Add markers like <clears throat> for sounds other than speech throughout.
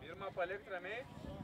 Firma para Electra, ¿me?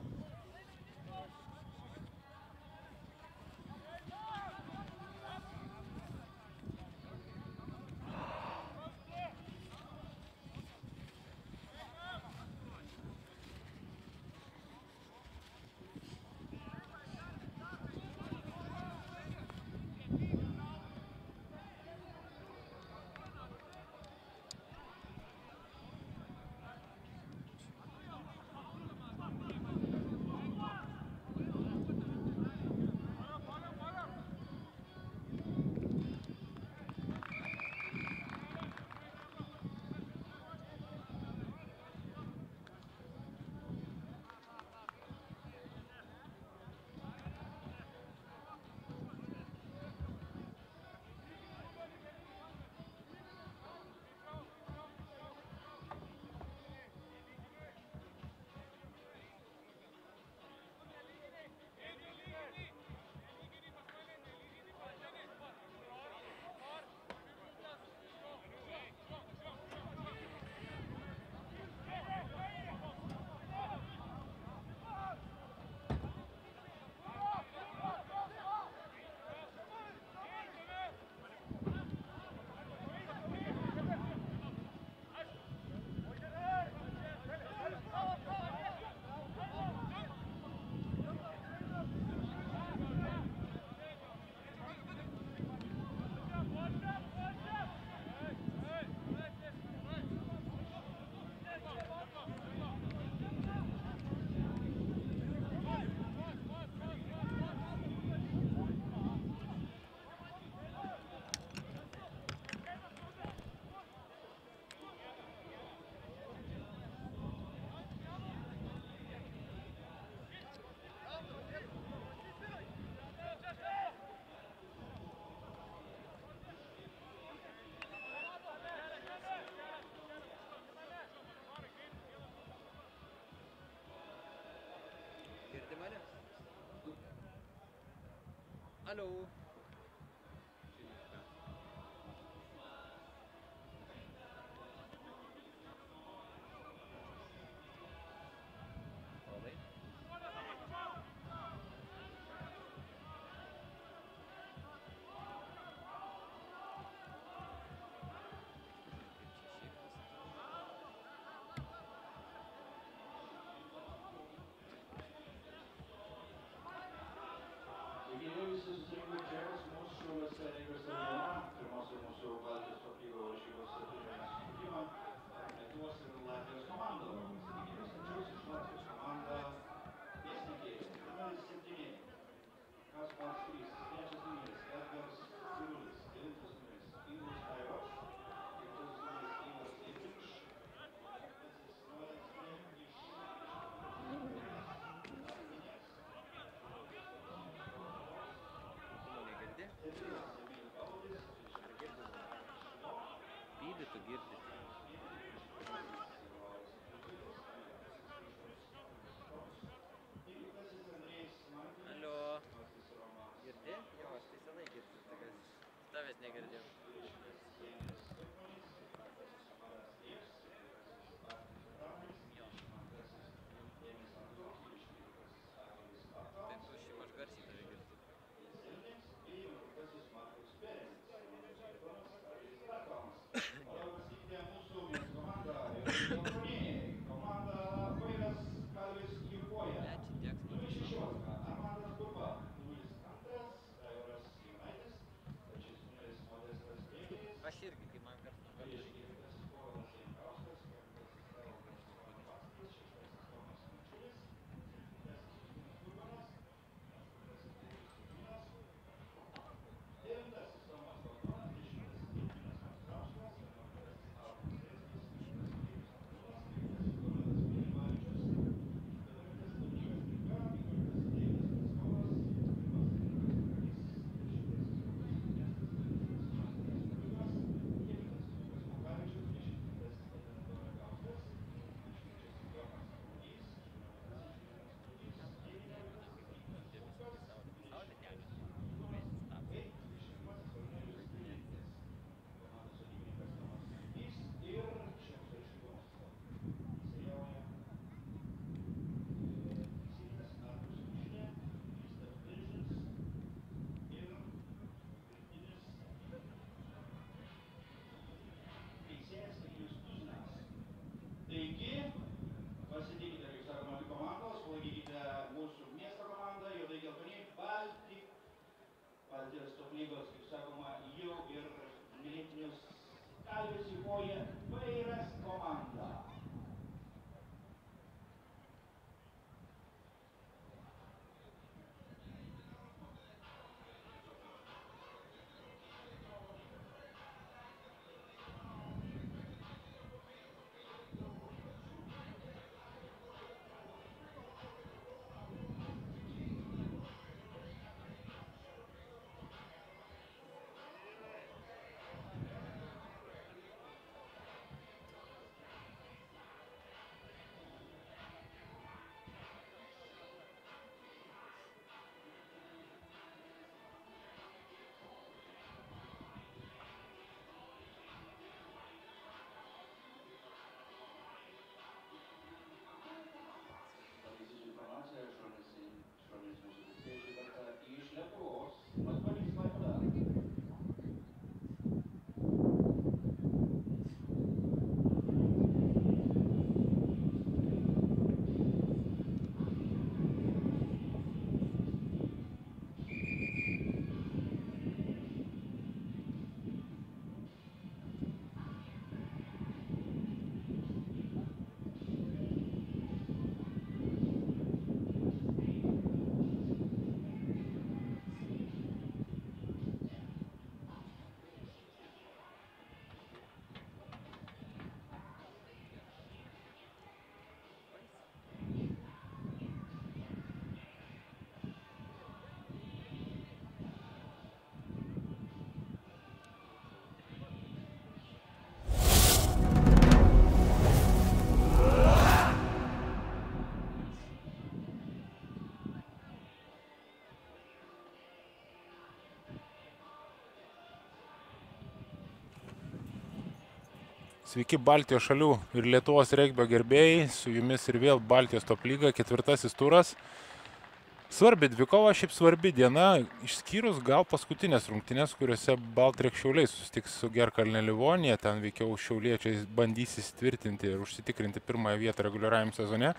Hello. versus Jimmy James. liudytų, girdite. Alio. Girdi? Jo, aš visą laiką girdžiu. Tavęs negirdėjau. for you. Sveiki Baltijos šalių ir Lietuvos regbio gerbėjai, su jumis ir vėl Baltijos top lyga, ketvirtasis turas. Svarbi dvikova, šiaip svarbi diena, išskyrus gal paskutinės rungtynės, kuriuose Baltrek Šiauliai susitiks su Gerkalne Livonija, ten veikiau Šiauliečiai bandys įsitvirtinti ir užsitikrinti pirmąją vietą reguliariajam sezone.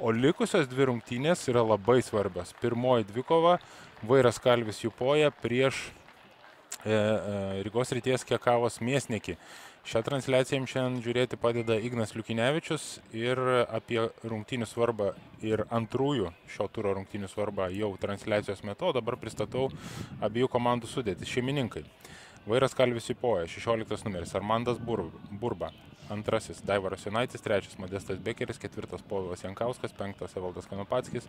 O likusios dvi rungtynės yra labai svarbios. Pirmoji dvikova, Vairas Kalvis Jupoja prieš e, e, Rygos ryties Kiekavos Miesnekį. Šią transliaciją jums šiandien žiūrėti padeda Ignas Liukinevičius ir apie rungtynių svarbą ir antrųjų šio turo rungtynių svarbą jau transliacijos metu, dabar pristatau abiejų komandų sudėtis. Šeimininkai. Vairas Kalvis Ipoja, 16 numeris, Armandas Burba, antrasis Daivaras Jonaitis, trečias Modestas Bekeris, ketvirtas Povilas Jankauskas, penktas Evaldas Kanopatskis,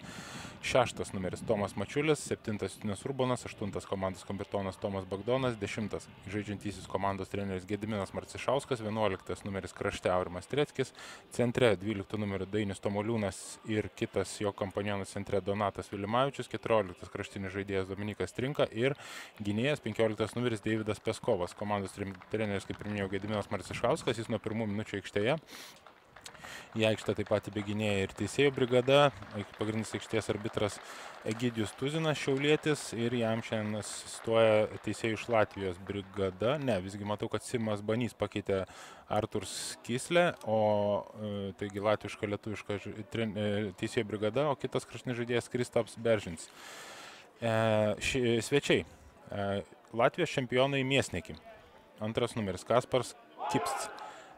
šeštas numeris Tomas Mačiulis, septintas Justinas Urbonas, aštuntas komandos kompitonas Tomas Bagdonas, dešimtas žaidžiantysis komandos treneris Gediminas Marcišauskas, vienuoliktas numeris Krašte Aurimas Treckis, centre dvyliktų numerių Dainis Tomoliūnas ir kitas jo kompanionas centre Donatas Vilimavičius, keturioliktas kraštinis žaidėjas Dominikas Trinka ir gynėjas penkioliktas numeris Davidas Peskovas. Komandos treneris, kaip ir minėjau, Gediminas Marcišauskas, jis nuo pirmų minučių aikštėje. Į aikštę taip pat įbėginėja ir teisėjų brigada, pagrindinis aikštės arbitras Egidijus Tuzinas Šiaulėtis ir jam šiandien asistuoja teisėjų iš Latvijos brigada. Ne, visgi matau, kad Simas Banys pakeitė Arturs Kislę, o e, taigi latviška, lietuviška e, teisėjų brigada, o kitas kraštinis žaidėjas Kristaps Beržins. E, ši, svečiai. E, Latvijos čempionai Miesneki. Antras numeris Kaspars Kipsts.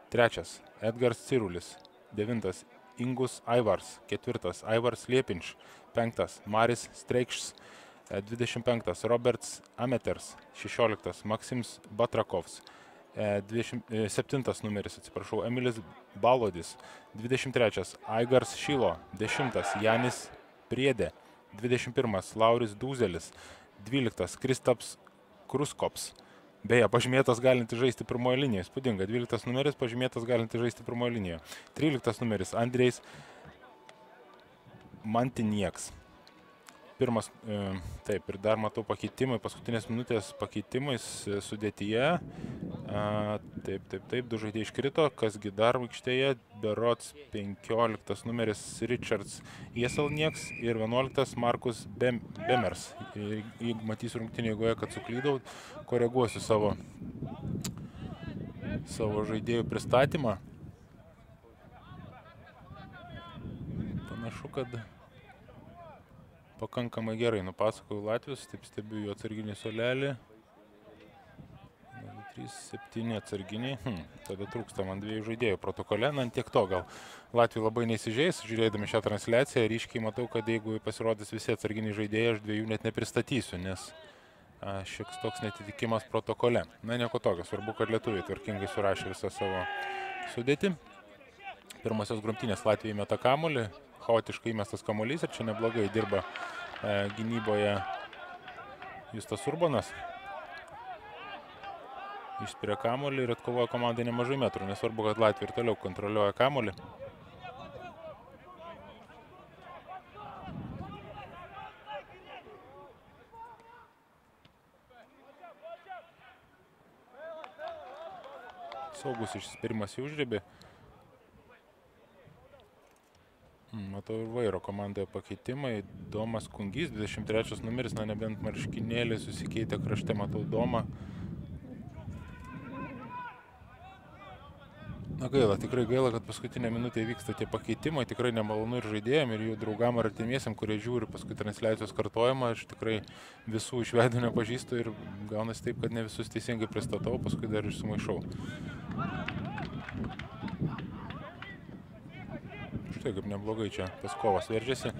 Trečias – Edgars Cirulis. Devintas – Ingus Aivars. Ketvirtas – Aivars Liepinš. Penktas – Maris Streikšs. 25. E, Roberts Ameters. 16. Maksims Batrakovs. 27 e, numeris, atsiprašau, Emilis Balodis. 23. Aigars Šilo. 10. Janis Priedė. 21. Lauris Dūzelis. 12. Kristaps Kruskops. Beje, pažymėtas galinti žaisti pirmoje linijoje. Spūdinga. 12 numeris pažymėtas galinti žaisti pirmoje linijoje. 13 numeris Andrejs Mantinieks. Pirmas, e, taip, ir dar matau pakeitimai, paskutinės minutės pakeitimais e, sudėtyje. Taip, taip, taip, du žaidėjai iškrito, kasgi dar aikštėje, berots 15 numeris Richards Iesalnieks ir 11 Markus Bem, Bemers. Jeigu matysiu rungtinį eigoje, kad suklydau, koreguosiu savo, savo žaidėjų pristatymą. Panašu, kad pakankamai gerai nupasakoju Latvijos, taip stebiu jų atsarginį solelį. 3, 7 atsarginiai. Hmm, tada trūksta man dviejų žaidėjų protokole. Na, tiek to gal. Latvijai labai neįsižeis. Žiūrėdami šią transliaciją, ryškiai matau, kad jeigu pasirodys visi atsarginiai žaidėjai, aš dviejų net nepristatysiu, nes a, šieks toks netitikimas protokole. Na, nieko tokio. Svarbu, kad lietuviai tvarkingai surašė visą savo sudėtį. Pirmosios grumtinės Latvijai meta kamulį, chaotiškai įmestas kamuolys ir čia neblogai dirba e, gynyboje Justas Urbanas. Išspiria kamuolį ir atkovoja komandai nemažai metrų. Nesvarbu, kad Latvija ir toliau kontroliuoja kamuolį. Saugus išsispirimas į užribį. Hmm, matau ir vairo komandoje pakeitimai. Domas Kungys, 23 numeris, na nebent marškinėlį susikeitė krašte, matau Domą. Na gaila, tikrai gaila, kad paskutinė minutė vyksta tie pakeitimai, tikrai nemalonu ir žaidėjim, ir jų draugam ar artimiesiam, kurie žiūri paskui transliacijos kartojimą, aš tikrai visų iš veidų nepažįstu ir gaunasi taip, kad ne visus teisingai pristatau, paskui dar ir sumaišau. Štai kaip neblogai čia Peskovas veržiasi.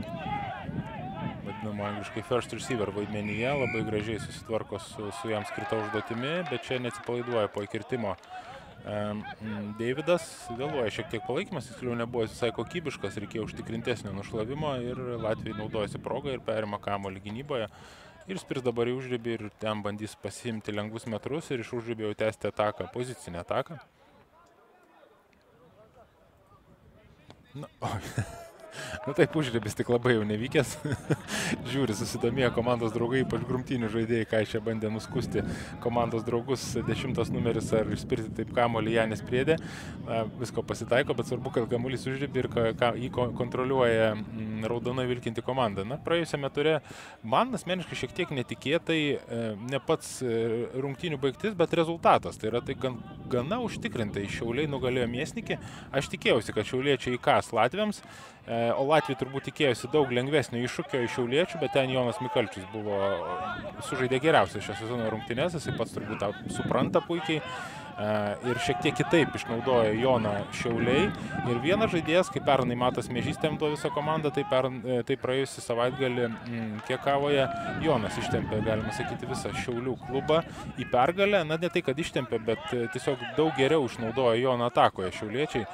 Vadinama angliškai first receiver vaidmenyje, labai gražiai susitvarko su, su jam skirta užduotimi, bet čia neatsipalaiduoja po įkirtimo. Davidas vėluoja šiek tiek palaikymas, tiksliau nebuvo visai kokybiškas, reikėjo užtikrintesnio nušlavimo ir Latvijai naudojasi progą ir perima kamolį gynyboje. Ir spirs dabar į užribį ir ten bandys pasiimti lengvus metrus ir iš užribį jau tęsti ataką, pozicinę ataką. Na, oi. Na taip, užribis tik labai jau nevykęs. <laughs> Žiūri, susidomėjo komandos draugai, ypač grumtinių žaidėjai, ką čia bandė nuskusti komandos draugus. Dešimtas numeris ar išspirti taip kamolį Janis priedė. Visko pasitaiko, bet svarbu, kad kamuolys užribi ir ką jį kontroliuoja mm, raudonai vilkinti komanda. Na, praėjusiame turė man asmeniškai šiek tiek netikėtai e, ne pats e, rungtinių baigtis, bet rezultatas. Tai yra tai gan, gana užtikrintai. Šiauliai nugalėjo Miesnikį. Aš tikėjausi, kad šiauliečiai įkas Latviams. E, o Latvija turbūt tikėjosi daug lengvesnio iššūkio iš šiauliečių, bet ten Jonas Mikalčius buvo sužaidė geriausias šio sezono rungtynės, jisai pats turbūt tą supranta puikiai ir šiek tiek kitaip išnaudojo Joną Šiauliai. Ir vienas žaidėjas, kaip pernai Matas Mėžys temdo visą komandą, tai, per, e, tai praėjusią savaitgalį mm, kiekavoje Jonas ištempė, galima sakyti, visą Šiaulių klubą į pergalę. Na, ne tai, kad ištempė, bet e, tiesiog daug geriau išnaudojo Joną atakoje Šiauliečiai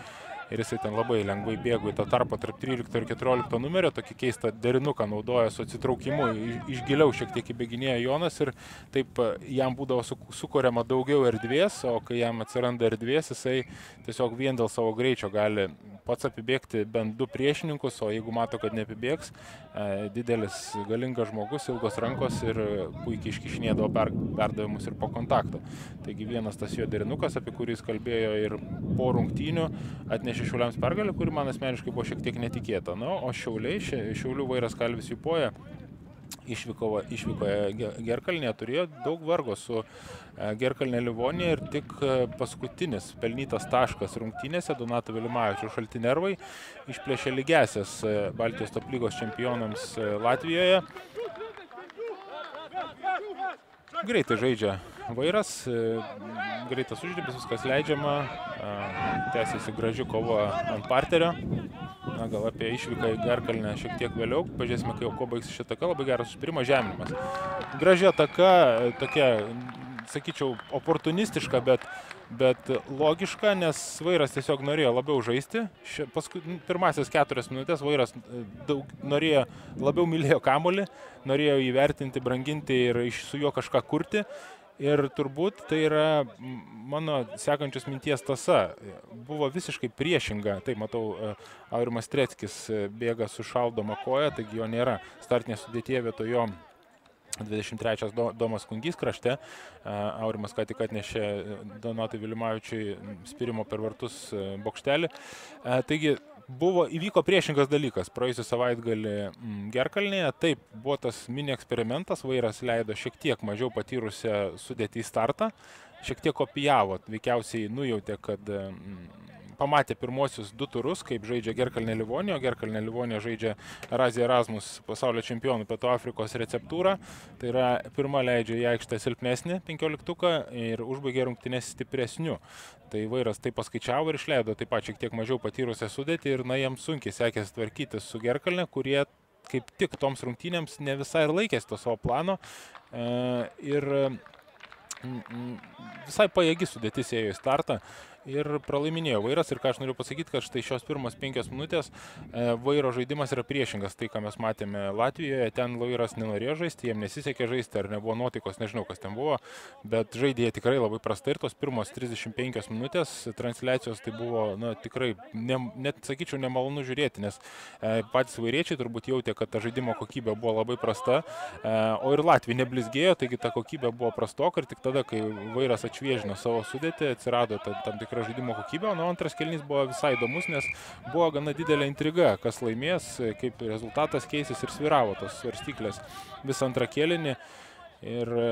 ir jisai ten labai lengvai bėgo į tą tarpą tarp 13 ir 14 numerio, tokį keistą derinuką naudoja su atsitraukimu, iš giliau šiek tiek įbėginėja Jonas ir taip e, jam būdavo sukuriama daugiau erdvės, o kai jam atsiranda erdvės, jisai tiesiog vien dėl savo greičio gali pats apibėgti bent du priešininkus, o jeigu mato, kad neapibėgs, e, didelis galingas žmogus, ilgos rankos ir puikiai iškišinėdavo per, perdavimus ir po kontakto. Taigi vienas tas jo derinukas, apie kurį jis kalbėjo ir po rungtynių, atnešė Šiauliams pergalę, kuri man asmeniškai buvo šiek tiek netikėta. Na, o Šiauliai, Šiaulių vairas Kalvis Jupoja išvyko, išvyko Gerkalnė, turėjo daug vargo su e, Gerkalnė Livonė ir tik e, paskutinis pelnytas taškas rungtynėse Donato Vilimavičių šaltinervai išplėšė lygesias e, Baltijos top lygos čempionams Latvijoje. Greitai žaidžia vairas, greitas užrybis, viskas leidžiama, tęsiasi graži kova ant parterio na, gal apie išvyką į Gerkalnę šiek tiek vėliau. Pažiūrėsime, kai, ko baigsis ši ataka. Labai geras užspirimas žeminimas. Graži ataka, tokia, sakyčiau, oportunistiška, bet, bet logiška, nes vairas tiesiog norėjo labiau žaisti. Ši, paskui, pirmasis keturias minutės vairas e, daug, norėjo, labiau mylėjo kamolį, norėjo įvertinti, branginti ir su juo kažką kurti. Ir turbūt tai yra mano sekančios minties tasa. Buvo visiškai priešinga. Tai matau, e, Aurimas Treckis e, bėga su šaldoma koja, taigi jo nėra. Startinė sudėtie vietojo jo 23 Domas Kungys krašte. E, Aurimas ką tik atnešė Donatui Vilimavičiui spirimo per vartus bokštelį. Taigi buvo įvyko priešingas dalykas. Praėjusią savaitgalį Gerkalnėje taip buvo tas mini eksperimentas, vairas leido šiek tiek mažiau patyrusią sudėtį į startą, šiek tiek kopijavo, veikiausiai nujautė, kad pamatė pirmosius du turus, kaip žaidžia Gerkalnė Livonė, o Gerkalnė Livonė žaidžia Razija Erasmus pasaulio čempionų Pietų Afrikos receptūrą. Tai yra pirma leidžia į aikštę silpnesnį 15 ir užbaigė rungtynės stipresniu. Tai vairas tai paskaičiavo ir išleido taip pat šiek tiek mažiau patyrusią sudėtį ir na jiems sunkiai sekėsi tvarkyti su Gerkalne, kurie kaip tik toms rungtynėms ne visai ir laikėsi to savo plano. E, ir visai pajėgi sudėtis ėjo į startą ir pralaiminėjo vairas. Ir ką aš noriu pasakyti, kad štai šios pirmos penkios minutės e, vairo žaidimas yra priešingas. Tai, ką mes matėme Latvijoje, ten vairas nenorėjo žaisti, jiem nesisekė žaisti, ar nebuvo nuotaikos, nežinau, kas ten buvo, bet žaidė tikrai labai prastai ir tos pirmos 35 minutės transliacijos tai buvo, na, tikrai, ne, net sakyčiau, nemalonu žiūrėti, nes e, patys vairiečiai turbūt jautė, kad ta žaidimo kokybė buvo labai prasta, e, o ir Latvija neblizgėjo, taigi ta kokybė buvo prastoka ir tik tada, kai vairas atšviežino savo sudėtį, atsirado ta, tam tikra tikra žaidimo kokybė, o nu, antras kelnys buvo visai įdomus, nes buvo gana didelė intriga, kas laimės, kaip rezultatas keisis ir sviravo tos svarstyklės visą antrą kėlinį. Ir e,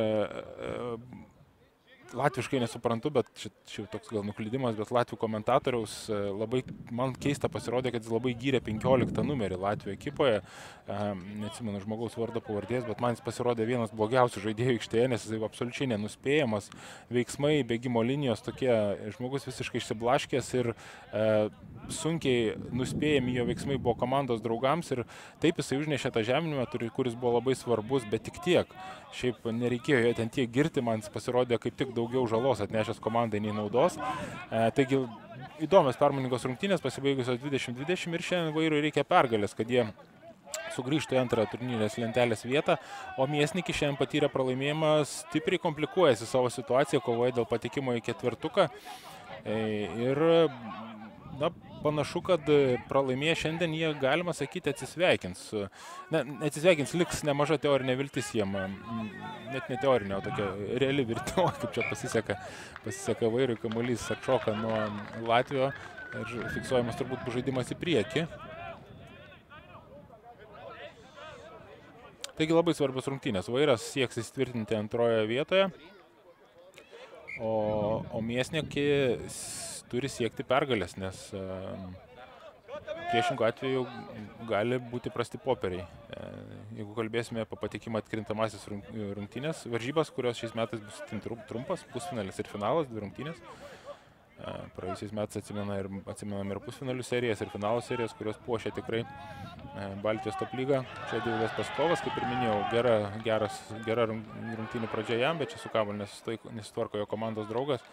latviškai nesuprantu, bet čia toks gal nuklydimas, bet latvių komentatoriaus e, labai, man keista pasirodė, kad jis labai gyrė 15 numerį Latvijos ekipoje, neatsimenu žmogaus vardo pavardės, bet man jis pasirodė vienas blogiausių žaidėjų aikštėje, nes jis absoliučiai nenuspėjamas, veiksmai, bėgimo linijos tokie, žmogus visiškai išsiblaškęs ir e, sunkiai nuspėjami jo veiksmai buvo komandos draugams ir taip jisai užnešė tą žeminimą, kuris buvo labai svarbus, bet tik tiek. Šiaip nereikėjo jo ten tiek girti, man pasirodė kaip tik daugiau žalos atnešęs komandai nei naudos. E, taigi įdomios permaningos rungtynės pasibaigusios 2020 ir šiandien vairui reikia pergalės, kad jie sugrįžtų į antrą turnyrės lentelės vietą, o Miesnikis šiandien patyrė pralaimėjimą, stipriai komplikuojasi savo situaciją, kovoja dėl patekimo į ketvirtuką. E, ir na, panašu, kad e, pralaimėję šiandien jie, galima sakyti, atsisveikins. Ne, atsisveikins, liks nemaža teorinė viltis jiem. Net ne teorinė, o tokia reali virtimo, <laughs> kaip čia pasiseka. Pasiseka vairiui, kamuolys atšoka nuo Latvijo ir fiksuojamas turbūt žaidimas į priekį. Taigi labai svarbios rungtynės. Vairas sieks įsitvirtinti antrojoje vietoje, o, o Miesnėki turi siekti pergalės, nes priešingų atveju gali būti prasti popieriai. E, jeigu kalbėsime apie patekimą atkrintamasis rungtynės, varžybas, kurios šiais metais bus trumpas, pusfinalis ir finalas, dvi rungtynės. E, praėjusiais metais atsimena ir, atsimenam ir pusfinalių serijas, ir finalų serijas, kurios puošia tikrai e, Baltijos top lygą. Čia Deividas Paskovas, kaip ir minėjau, gera, geras, gera rungtynių pradžia jam, bet čia su kamuoliu nesitvarko jo komandos draugas.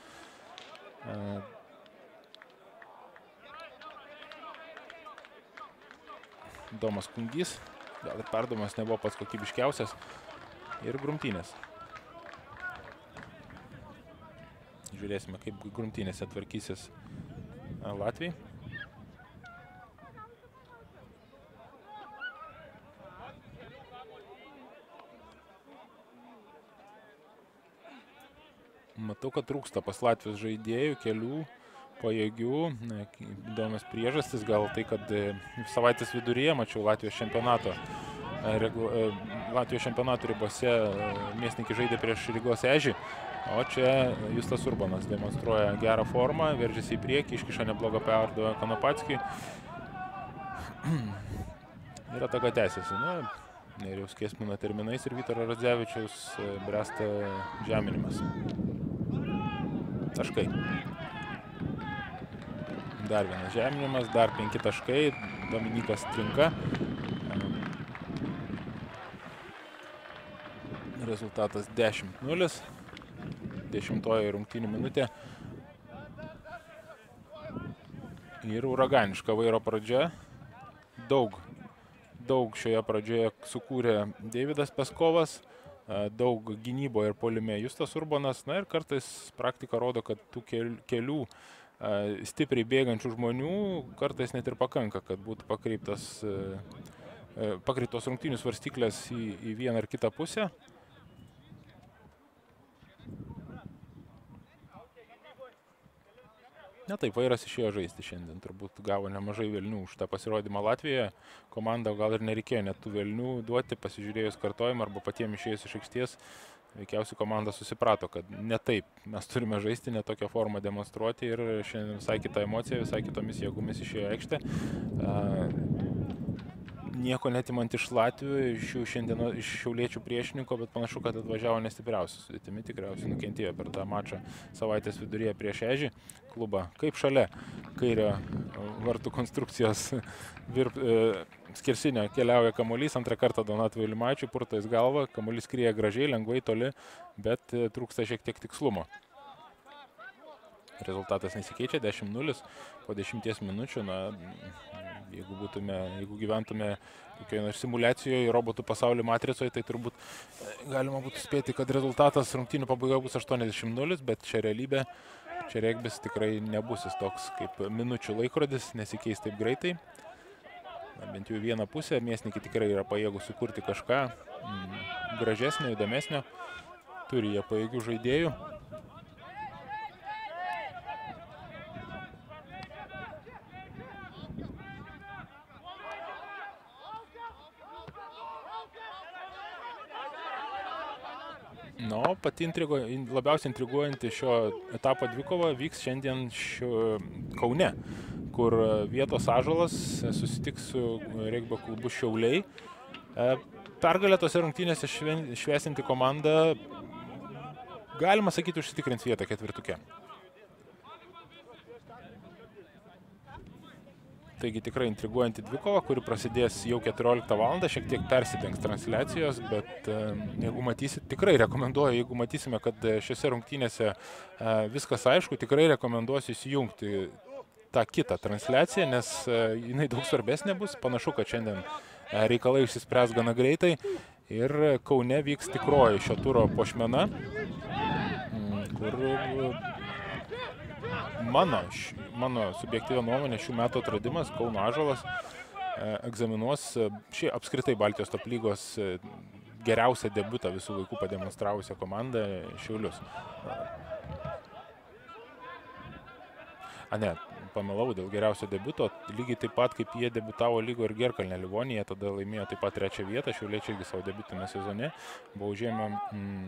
Domas Kungys. Gal ir perdomas nebuvo pats kokybiškiausias. Ir grumtynės. Žiūrėsime, kaip grumtynėse tvarkysis Latvijai. Matau, kad trūksta pas Latvijos žaidėjų kelių pajėgių. Įdomios priežastis, gal tai, kad e, savaitės viduryje mačiau Latvijos čempionato. E, e, Latvijos čempionato ribose miesnikai žaidė prieš Rygos ežį, o čia Justas Urbanas demonstruoja gerą formą, veržiasi į priekį, iškiša neblogą perdavę Kanopatskį. Ir ataka <clears throat> tęsiasi. Na, Neriaus Kiesmino terminais ir Vytaro Radzevičiaus bręsta žeminimas. Taškai. Dar vienas žeminimas, dar penki taškai, Dominikas trinka. Rezultatas 10-0. Dešimtoji rungtynių minutė. Ir uraganiška vairo pradžia. Daug, daug šioje pradžioje sukūrė Davidas Peskovas daug gynybo ir polime Justas Urbanas. Na ir kartais praktika rodo, kad tų kelių stipriai bėgančių žmonių kartais net ir pakanka, kad būtų pakreiptas, pakreiptos rungtynių svarstyklės į, į vieną ar kitą pusę. Ne taip, vairas išėjo žaisti šiandien, turbūt gavo nemažai velnių už tą pasirodymą Latvijoje. Komanda gal ir nereikėjo net tų velnių duoti, pasižiūrėjus kartojimą arba patiems išėjus iš aikšties veikiausiai komanda susiprato, kad ne taip mes turime žaisti, ne tokią formą demonstruoti ir šiandien visai kita emocija, visai kitomis jėgomis išėjo aikštė. Nieko netimant iš Latvijų, iš jų šiandieno, iš šiauliečių priešininko, bet panašu, kad atvažiavo nestipriausias sudėtimi, tikriausiai nukentėjo per tą mačą savaitės viduryje prieš Ežį klubą. Kaip šalia kairio vartų konstrukcijos <laughs> virp, e, skersinio keliauja kamuolys, antrą kartą Donatui Limačiui, purtais galva, kamuolys kryja gražiai, lengvai toli, bet e, trūksta šiek tiek tikslumo. Rezultatas nesikeičia, 10-0 po 10 minučių, na, jeigu, būtume, jeigu gyventume kokioje nors simulacijoje robotų pasaulio matricoje, tai turbūt e, galima būtų spėti, kad rezultatas rungtynių pabaigoje bus 80-0, bet čia realybė, čia regbis tikrai nebus jis toks kaip minučių laikrodis, nesikeis taip greitai na, bent jau vieną pusę, mėsnikai tikrai yra pajėgų sukurti kažką mm, gražesnio, įdomesnio. Turi jie pajėgių žaidėjų. Na, no, pati intrigo, labiausiai intriguojanti šio etapo dvikova vyks šiandien šio Kaune kur vietos Ažalas susitiks su regbio klubu Šiauliai. E, pergalę tose rungtynėse švesinti komandą, galima sakyti, užsitikrins vietą ketvirtuke. Taigi tikrai intriguojanti dvikova, kuri prasidės jau 14 val. šiek tiek persidengs transliacijos, bet e, jeigu matysit, tikrai rekomenduoju, jeigu matysime, kad šiuose rungtynėse e, viskas aišku, tikrai rekomenduosiu įsijungti tą kitą transliaciją, nes e, jinai daug svarbesnė bus. Panašu, kad šiandien e, reikalai išsispręs gana greitai ir Kaune vyks tikroji šio turo pošmena, kur mano, mano subjektyvia nuomonė šių metų atradimas Kauno Ažalas e, egzaminuos e, šį apskritai Baltijos top lygos e, geriausią debutą visų laikų pademonstravusią komandą Šiaulius. A ne, pamelau dėl geriausio debuto, lygiai taip pat kaip jie debutavo lygo ir Gerkalne Livonija, tada laimėjo taip pat trečią vietą, Šiauliečiai irgi savo debutinę sezone buvo užėmę mm,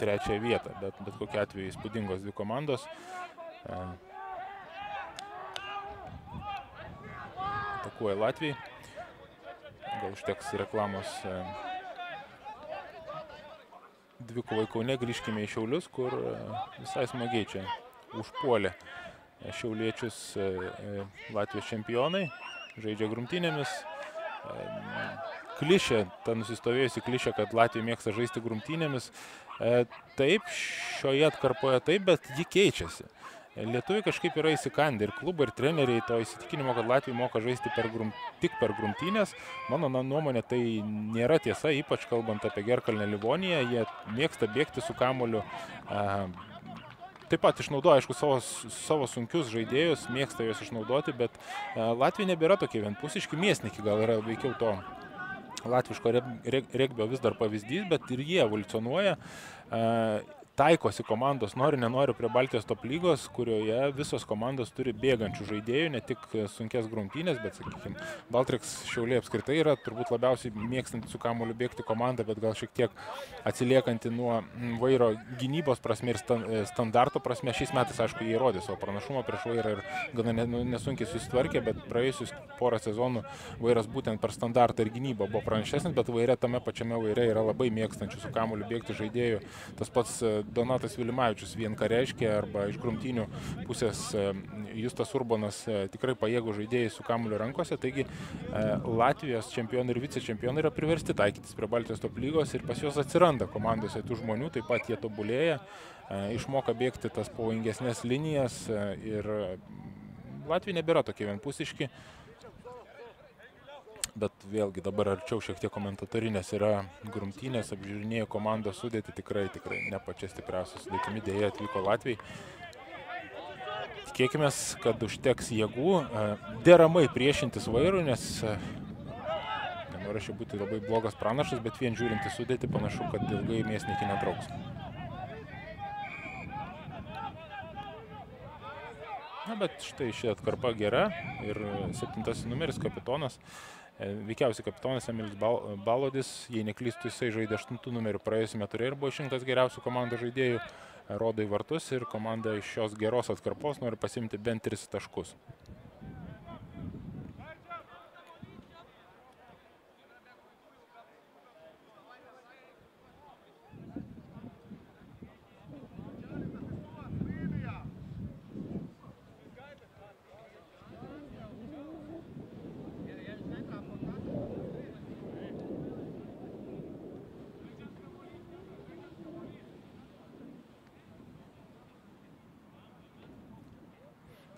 trečią vietą, bet bet kokia atveju įspūdingos dvi komandos. Atakuoja Latvijai. Gal užteks reklamos e, dvikovai Kaune, grįžkime į Šiaulius, kur e, visai smagiai čia užpuolė e, Šiauliečius Latvijos čempionai, žaidžia grumtinėmis. E, Klišė, ta nusistovėjusi klišė, kad Latvija mėgsta žaisti grumtinėmis. E, Taip, šioje atkarpoje taip, bet ji keičiasi. Lietuviai kažkaip yra įsikandę ir klubai, ir treneriai to įsitikinimo, kad Latvija moka žaisti per grum, tik per grumtynės. Mano nuomonė tai nėra tiesa, ypač kalbant apie Gerkalnę Livoniją. Jie mėgsta bėgti su kamoliu. Taip pat išnaudoja, aišku, savo, savo sunkius žaidėjus, mėgsta juos išnaudoti, bet Latvija nebėra tokie vienpusiški, mėsnikai gal yra veikiau to latviško reg- reg- regbio vis dar pavyzdys, bet ir jie evoliucionuoja. Taikosi komandos, nori, nenori prie Baltijos top lygos, kurioje visos komandos turi bėgančių žaidėjų, ne tik sunkės grumtynės, bet, sakykime, Baltriks Šiauliai apskritai yra turbūt labiausiai mėgstanti su kamuoliu bėgti komanda, bet gal šiek tiek atsiliekanti nuo mm, vairo gynybos prasme ir e, standarto prasme. Šiais metais, aišku, jie įrodė savo pranašumą prieš vairą ir gana nu, nesunkiai susitvarkė, bet praėjusius porą sezonų vairas būtent per standartą ir gynybą buvo pranašesnis, bet vairė tame pačiame vaire yra labai mėgstančių su kamuoliu bėgti žaidėjų. Tas pats e, Donatas Vilimavičius vien ką reiškia, arba iš grumtinių pusės e, Justas Urbanas e, tikrai pajėgų žaidėjai su kamuoliu rankose, taigi e, Latvijos čempionai ir vicečempionai yra priversti taikytis prie Baltijos top lygos ir pas juos atsiranda komandose tų žmonių, taip pat jie tobulėja, išmoka bėgti tas pavojingesnės linijas ir Latvija nebėra tokie vienpusiški. Bet vėlgi dabar arčiau šiek tiek komentatorinės yra grumtynės, apžiūrinėjo komandos sudėti tikrai, tikrai ne pačia stipriausia sudėtimi, dėja atvyko Latvijai. Tikėkime, kad užteks jėgų e, deramai priešintis vairui, nes e, nenoriu čia būti labai blogas pranašas, bet vien žiūrint į sudėtį panašu, kad ilgai mėsnikį netrauks. Na, bet štai ši atkarpa gera ir septintasis numeris kapitonas. E, Veikiausiai kapitonas Emilis Bal- Balodis, jei neklystų, jisai žaidė aštuntų numerių praėjusiame turė ir buvo išrinktas geriausių komandos žaidėjų, e, rodo į vartus ir komanda iš šios geros atkarpos nori pasimti bent tris taškus.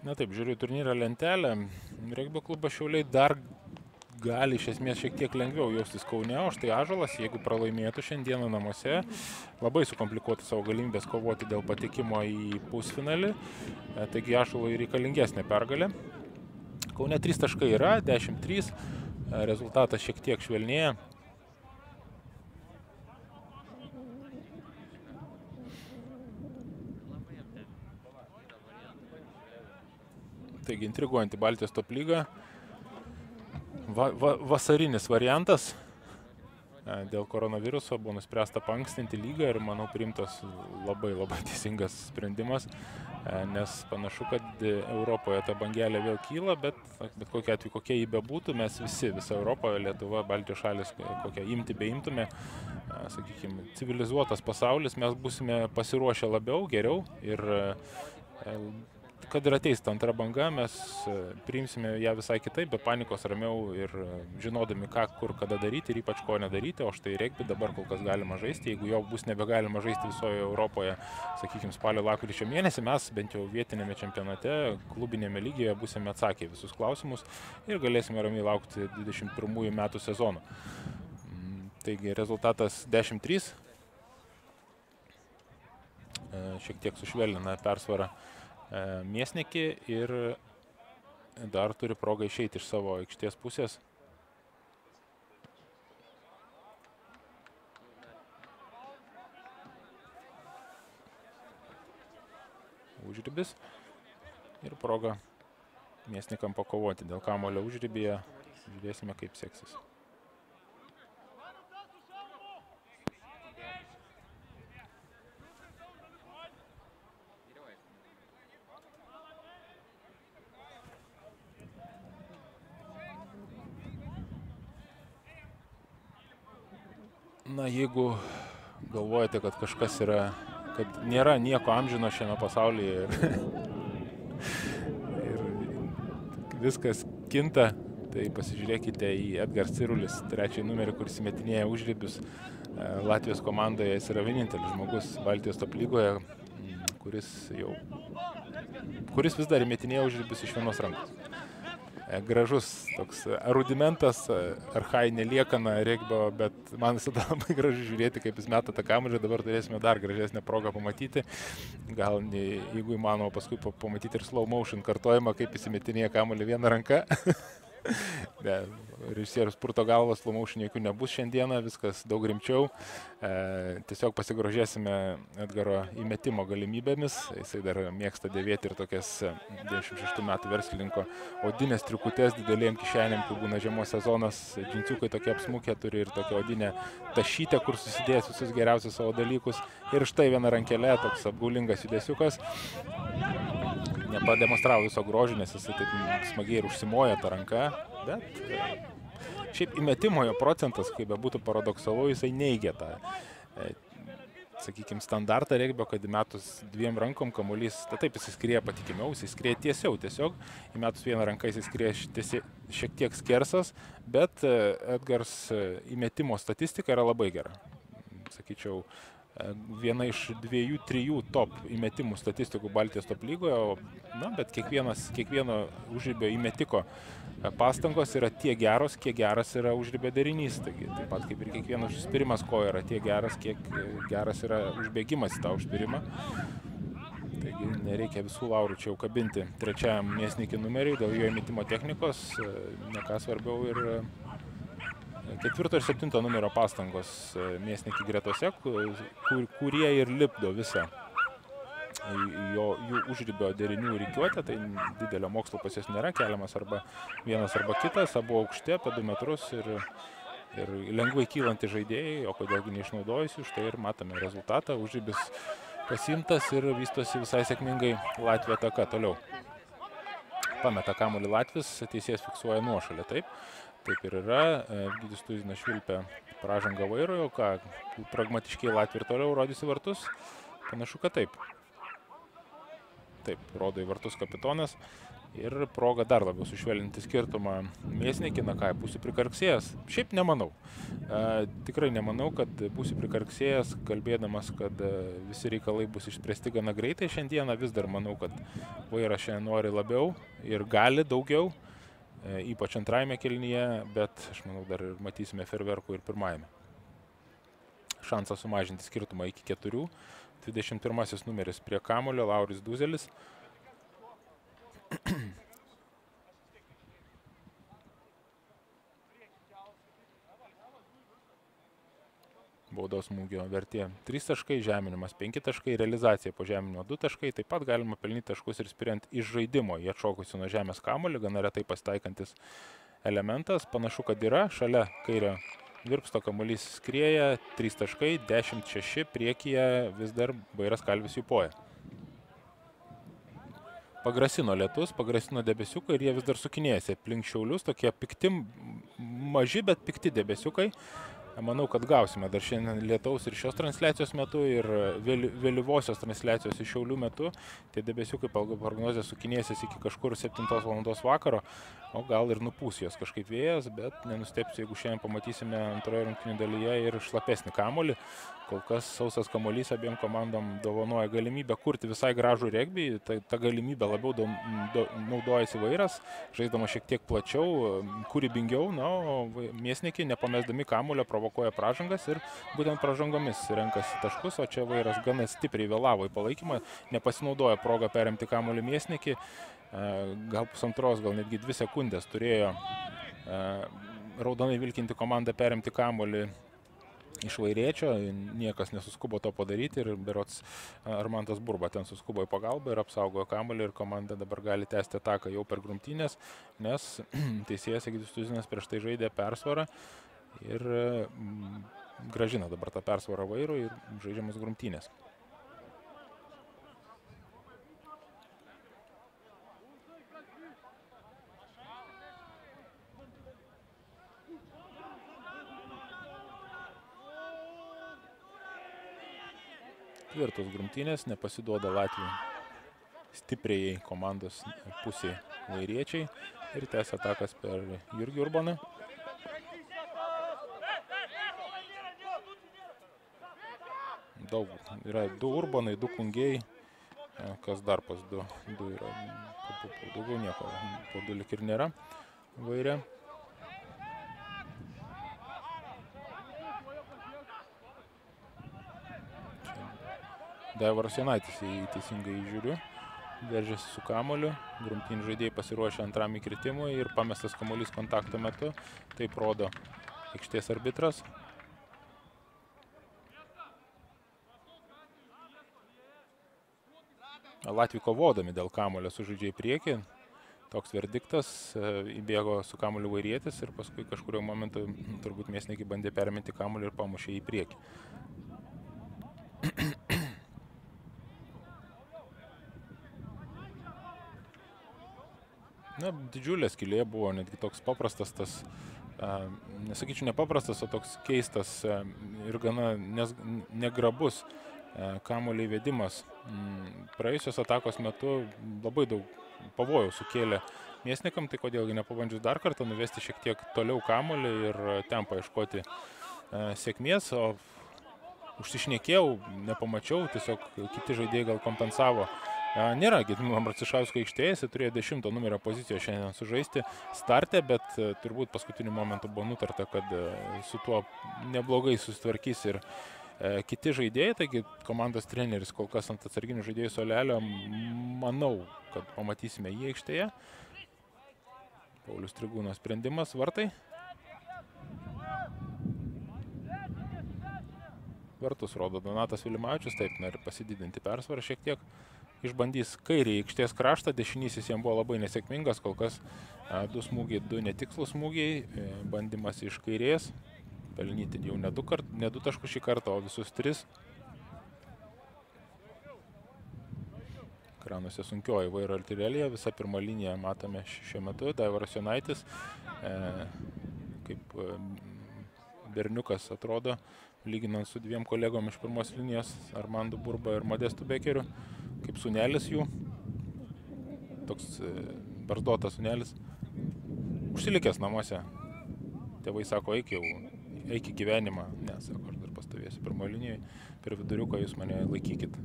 Na taip, žiūriu turnyro lentelę. Regbio klubas Šiauliai dar gali iš esmės šiek tiek lengviau jaustis Kaune, o štai Ažalas, jeigu pralaimėtų šiandieną namuose, labai sukomplikuotų savo galimybės kovoti dėl patekimo į pusfinalį. E, Taigi Ažalui reikalingesnė pergalė. Kaune 3 taškai yra, 10-3, e, rezultatas šiek tiek švelnėja. Taigi intriguojanti Baltijos top lyga. Va, va, vasarinis variantas. E, Dėl koronaviruso buvo nuspręsta pankstinti lygą ir manau priimtas labai labai teisingas sprendimas, e, nes panašu, kad e, Europoje ta bangelė vėl kyla, bet bet kokia atveju, kokie jį bebūtų, mes visi, visa Europa, Lietuva, Baltijos šalis, kokią imti beimtume, sakykime, civilizuotas pasaulis, mes busime pasiruošę labiau, geriau ir e, kad ir ateis ta antra banga, mes e, priimsime ją visai kitaip, be panikos ramiau ir e, žinodami, ką, kur, kada daryti ir ypač ko nedaryti, o štai reikpi dabar kol kas galima žaisti, jeigu jo bus nebegalima žaisti visoje Europoje, sakykime, spalio lakryčio mėnesį, mes bent jau vietinėme čempionate, klubinėme lygyje busime atsakę visus klausimus ir galėsime ramiai laukti 21 metų sezono. Mm, Taigi rezultatas 10-3. E, Šiek tiek sušvelnina persvarą Miesnikį ir dar turi progą išeiti iš savo aikštės pusės. Užribis ir proga miesnikam pakovoti dėl kamulio užribėje. Žiūrėsime, kaip seksis. Na, jeigu galvojate, kad kažkas yra, kad nėra nieko amžino šiame pasaulyje ir, <laughs> ir viskas kinta, tai pasižiūrėkite į Edgar Cirulis, trečiąjį numerį, kuris metinėja užrybius. E, Latvijos komandoje jis yra vienintelis žmogus Baltijos top lygoje, kuris jau kuris vis dar metinėja užrybius iš vienos rankos. E, gražus toks rudimentas, e, arhainė liekana regbio, bet man visada <laughs> labai gražu žiūrėti, kaip jis meta tą kamuolį, dabar turėsime dar gražesnę progą pamatyti. Gal, jeigu įmanoma, paskui pamatyti ir slow motion kartojimą, kaip jis įmetinėja kamuolį vieną ranką. <laughs> <laughs> Ne, režisierius purto galvas, slomaušin jokių nebus šiandieną, viskas daug rimčiau. E, tiesiog pasigrožėsime Edgaro įmetimo galimybėmis. Jisai dar mėgsta dėvėti ir tokias 96 metų verslininko odinės triukutės didelėm kišenėm, kai būna žiemos sezonas. Džinsiukai tokie apsmukę turi ir tokią odinę tašytę, kur susidėjęs visus geriausius savo dalykus. Ir štai viena rankelė, toks apgaulingas judesiukas nepademonstravo viso grožio, nes jisai taip smagiai ir užsimoja tą ranką, bet e, šiaip įmetimojo procentas, kaip bebūtų paradoksalu, jisai neigia tą, e, sakykime, standartą regbio, kad įmetus dviem rankom kamuolys, tai taip jisai skrieja patikimiau, jisai skrieja tiesiau, tiesiog įmetus vieną ranką jisai skrieja šiek tiek skersas, bet e, Edgars įmetimo statistika yra labai gera. Sakyčiau, viena iš dviejų, trijų top įmetimų statistikų Baltijos top lygoje, na, bet kiekvienas, kiekvieno užrybio įmetiko e, pastangos yra tiek geros, kiek geras yra užrybio derinys. Taigi, taip pat kaip ir kiekvienas užspirimas koja yra tiek geras, kiek e, geras yra užbėgimas į tą užspirimą. Taigi nereikia visų laurų čia jau kabinti trečiajam mėsnikį numeriui dėl jo įmetimo technikos, e, neką svarbiau ir ketvirto ir septinto numerio pastangos e, mėsnikį gretose, kur, kurie ir lipdo visą jo, jų užribio derinių reikiuotę, tai didelio mokslo pas jas nėra, keliamas arba vienas arba kitas, abu aukšti apie 2 metrus ir, ir lengvai kylanti žaidėjai, o kodėlgi neišnaudojusi, už tai ir matome rezultatą, užribis pasimtas ir vystosi visai sėkmingai Latvija ataka. Toliau. Pameta kamuolį Latvis, teisėjas fiksuoja nuošalę, taip. Taip ir yra. Gydis Tuzinas švilpia pražangą vairojo, ką pragmatiškiai Latvija ir toliau rodys į vartus. Panašu, kad taip. Taip, rodo į vartus kapitonas. Ir proga dar labiau sušvelninti skirtumą mėsnikį, na ką, būsi prikarksėjęs. Šiaip nemanau. E, tikrai nemanau, kad būsi prikarksėjęs, kalbėdamas, kad e, visi reikalai bus išspręsti gana greitai. Šiandieną vis dar manau, kad vairas šiandien nori labiau ir gali daugiau. E, ypač antrajame kelnyje, bet aš manau dar ir matysime ferverkų ir pirmajame. Šansą sumažinti skirtumą iki keturių. 21 numeris prie kamulio, Lauris Duzelis. Baudos smūgio vertė. 3 taškai, žeminimas 5 taškai, realizacija po žeminimo 2 taškai, taip pat galima pelnyti taškus ir spiriant iš žaidimo, jie atšokusi nuo žemės kamulį, gana retai pasitaikantis elementas, panašu, kad yra, šalia kairio virpsto kamuolys skrieja, 3 taškai, 10-6, priekyje vis dar Bairas Kalvis jų poja. Pagrasino lietus, pagrasino debesiukai ir jie vis dar sukinėjasi aplink šiaulius, tokie pikti, maži, bet pikti debesiukai. Manau, kad gausime dar šiandien lietaus ir šios transliacijos metu, ir vėlyvosios transliacijos iš Šiaulių metu. Tie debesiukai pagal prognozę sukinėsis iki kažkur 7 val. vakaro, o gal ir nupūs jos kažkaip vėjas, bet nenustepsiu, jeigu šiandien pamatysime antroje rungtinių dalyje ir šlapesnį kamolį. Kol kas sausas kamolys abiem komandom dovanoja galimybę kurti visai gražų regbį, ta, ta galimybė labiau do, do, naudojasi vairas, žaidama šiek tiek plačiau, kūrybingiau, na, o mėsnikiai nepamesdami kamulio provokuoja pražangas ir būtent pražangomis renkasi taškus, o čia vairas gana stipriai vėlavo į palaikymą, nepasinaudojo progą perimti kamuolį mėsnikį, gal pusantros, gal netgi dvi sekundės turėjo raudonai vilkinti komandą perimti kamuolį iš vairiečio, niekas nesuskubo to padaryti ir berots Armantas Burba ten suskubo į pagalbą ir apsaugojo kamuolį ir komanda dabar gali tęsti ataką jau per grumtynės, nes <clears throat> teisėjas Egidijus Tuzinas prieš tai žaidė persvarą ir mm, gražina dabar tą persvarą vairų ir žaidžiamas grumtynės. Tvirtos grumtynės, nepasiduoda Latvijų stipriai komandos pusė vairiečiai ir tęsia atakas per Jurgį Urbaną. Daug, yra du Urbanai, du kungiai, kas dar pas du, du yra, daugiau nieko, po du lik ir nėra vairė. Daivaras Janaitis į teisingai žiūriu. Veržiasi su kamoliu. Grumtynų žaidėjai pasiruošę antram įkritimui ir pamestas kamuolys kontakto metu. Taip rodo aikštės arbitras. Latvijai kovodami dėl kamulio sužaidžiai priekį. Toks verdiktas, įbėgo su kamuliu vairietis ir paskui kažkurio momentu turbūt mėsnikai bandė perminti kamuolį ir pamušė į priekį. Na, didžiulė skylė buvo, netgi toks paprastas tas, a, nesakyčiau nepaprastas, o toks keistas a, ir gana nes, negrabus kamulio įvedimas. Mm, praėjusios atakos metu labai daug pavojų sukėlė mėsnikam, tai kodėlgi nepabandžius dar kartą nuvesti šiek tiek toliau kamulį ir ten paieškoti sėkmės, o užsišnekėjau, nepamačiau, tiesiog kiti žaidėjai gal kompensavo Nėra Gedimino Marcišausko aikštėje, jis turėjo 10 numerio poziciją šiandien sužaisti startę, bet e, turbūt paskutiniu momentu buvo nutarta, kad e, su tuo neblogai susitvarkys ir e, kiti žaidėjai, taigi komandos treneris kol kas ant atsarginių žaidėjų solelio, manau, kad pamatysime jį aikštėje. Paulius Trigūno sprendimas, vartai. Vartus rodo Donatas Vilimavičius, taip nori pasididinti persvarą šiek tiek išbandys kairį aikštės kraštą, dešinysis jam buvo labai nesėkmingas, kol kas du smūgiai, du netikslus smūgiai, e, bandymas iš kairės, pelnyti jau ne du, kart, ne du taškus šį kartą, o visus tris. Kranuose sunkioji vairo artilerija, visa pirma linija matome šiuo metu, Daivaras Jonaitis, e, kaip e, berniukas atrodo, lyginant su dviem kolegom iš pirmos linijos, Armandu Burba ir Modestu Bekeriu kaip sunelis jų, toks e, barzdotas sunelis, užsilikęs namuose. Tėvai sako, eik jau, eik į gyvenimą. Ne, sako, aš dar pastovėsiu pirmo linijoje, per viduriuką jūs mane laikykit.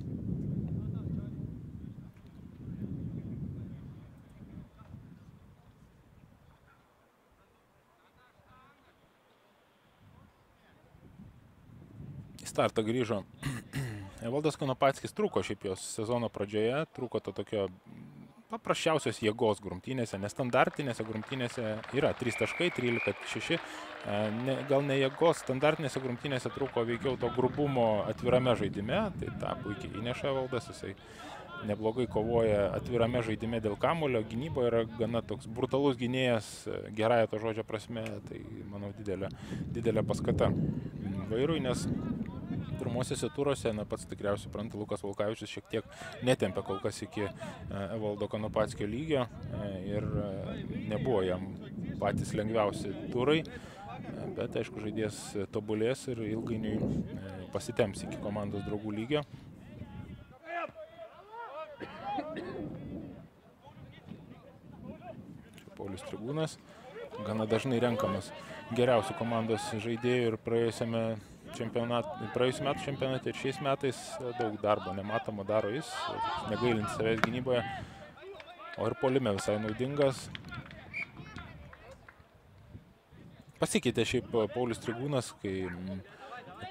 Į startą grįžo Evaldas Konopatskis trūko šiaip jos sezono pradžioje, trūko to tokio paprasčiausios jėgos grumtynėse, nestandartinėse grumtynėse. Yra 3 taškai, 13-6, e, ne, gal ne jėgos, standartinėse grumtynėse trūko veikiau to grubumo atvirame žaidime, tai tą puikiai įneša Evaldas, jisai neblogai kovoja atvirame žaidime dėl kamulio, gynybo yra gana toks brutalus gynėjas, e, gerąją to žodžio prasme, tai manau didelė, didelė paskata vairui, nes pirmosiuose turuose, na pats tikriausiai supranta, Lukas Valkavičius šiek tiek netempė kol kas iki e, Evaldo Konopatskio lygio e, ir e, nebuvo jam patys lengviausi turai, bet aišku žaidėjas tobulės ir ilgainiui pasitemps iki komandos draugų lygio. Čia Paulius Tribūnas, gana dažnai renkamas geriausių komandos žaidėjų ir praėjusiame čempionat, praėjusiu metu čempionate ir šiais metais daug darbo nematoma daro jis, negailint savęs gynyboje, o ir polime visai naudingas. pasikeitė šiaip Paulius Trigūnas, kai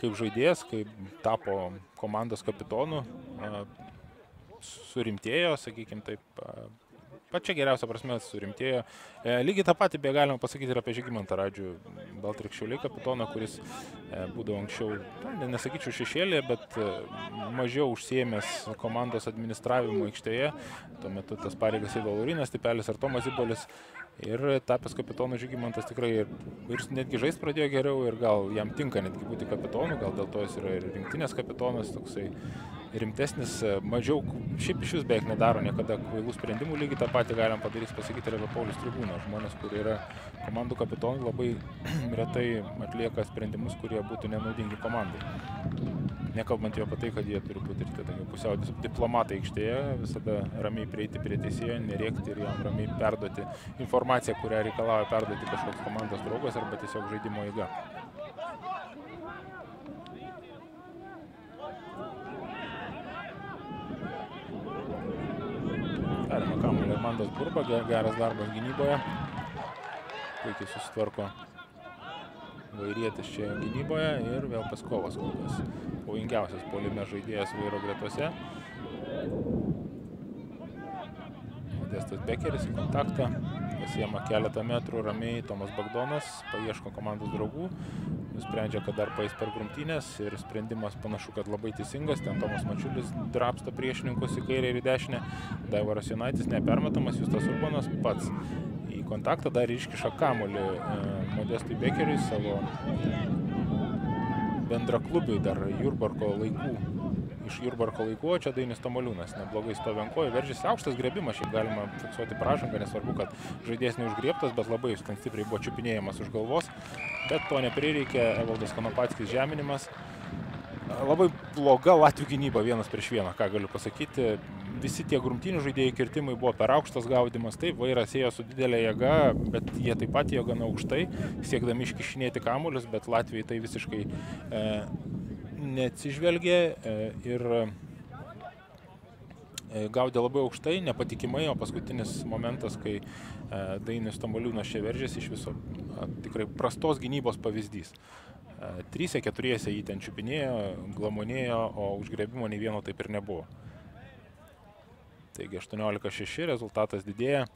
kaip žaidėjas, kai tapo komandos kapitonu, surimtėjo, sakykime taip, pačia geriausia prasme surimtėjo. E, lygiai tą patį beje galima pasakyti ir apie Žygimantą Radžių, Baltrikščiulį kapitoną, kuris e, būdavo anksčiau, na, nesakyčiau šešėlėje, bet e, mažiau užsiemęs komandos administravimo aikštėje. Tuo metu tas pareigas įdavo Laurinas Tipelis ar Tomas Ibolis. Ir tapęs kapitonu Žygimantas tikrai ir, ir netgi žais pradėjo geriau ir gal jam tinka netgi būti kapitonu, gal dėl to jis yra ir rinktinės kapitonas, toksai rimtesnis, mažiau, šiaip iš vis beveik nedaro niekada kvailų sprendimų, lygiai tą patį galim padaryti, pasakyti ir apie Paulius Tribūną. Žmonės, kurie yra komandų kapitonai, labai <clears throat> retai atlieka sprendimus, kurie būtų nenaudingi komandai. Nekalbant jau apie tai, kad jie turi būti ir tokie pusiau diplomatai aikštėje, visada ramiai prieiti prie teisėjo, nerėkti ir jam ramiai perduoti informaciją, kurią reikalauja perduoti kažkoks komandos draugas arba tiesiog žaidimo eiga. Perima kamuolį Mandas Burba, geras darbas gynyboje. Puikiai susitvarko Vairietis čia gynyboje ir vėl Peskovas kol kas pavojingiausias polime žaidėjas vairo gretose. Modestas Bekeris į kontaktą, pasiema keletą metrų ramiai Tomas Bagdonas, paieško komandos draugų, nusprendžia, kad dar paės per grumtynės ir sprendimas panašu, kad labai teisingas, ten Tomas Mačiulis drapsto priešininkus į kairę ir į dešinę, Daivaras Jonaitis nepermetamas, Justas Urbanas pats kontaktą dar iškiša kamolį e, Modestui Bekeriui savo bendra klubiui dar Jurbarko laikų. Iš Jurbarko laikų, o čia Dainis Tomoliūnas neblogai stovi ant kojų, veržėsi aukštas grebimas, šiaip galima fiksuoti pražangą, nesvarbu, kad žaidėjas neužgriebtas, bet labai gan stipriai buvo čiupinėjimas už galvos, bet to neprireikė, Evaldas Konopatskis žeminimas. Labai bloga Latvių gynyba vienas prieš vieną, ką galiu pasakyti visi tie grumtinių žaidėjų kirtimai buvo per aukštas gaudimas, taip, vairas ėjo su didelė jėga, bet jie taip pat ėjo gana aukštai, siekdami iškišinėti kamuolius, bet Latvijai tai visiškai e, neatsižvelgė e, ir e, gaudė labai aukštai, nepatikimai, o paskutinis momentas, kai e, Dainis Tamoliūnas čia veržėsi iš viso, a, tikrai prastos gynybos pavyzdys. E, trysia, keturiese jį ten čiupinėjo, glamonėjo, o užgrebimo nei vieno taip ir nebuvo. Taigi 18-6 rezultatas didėja.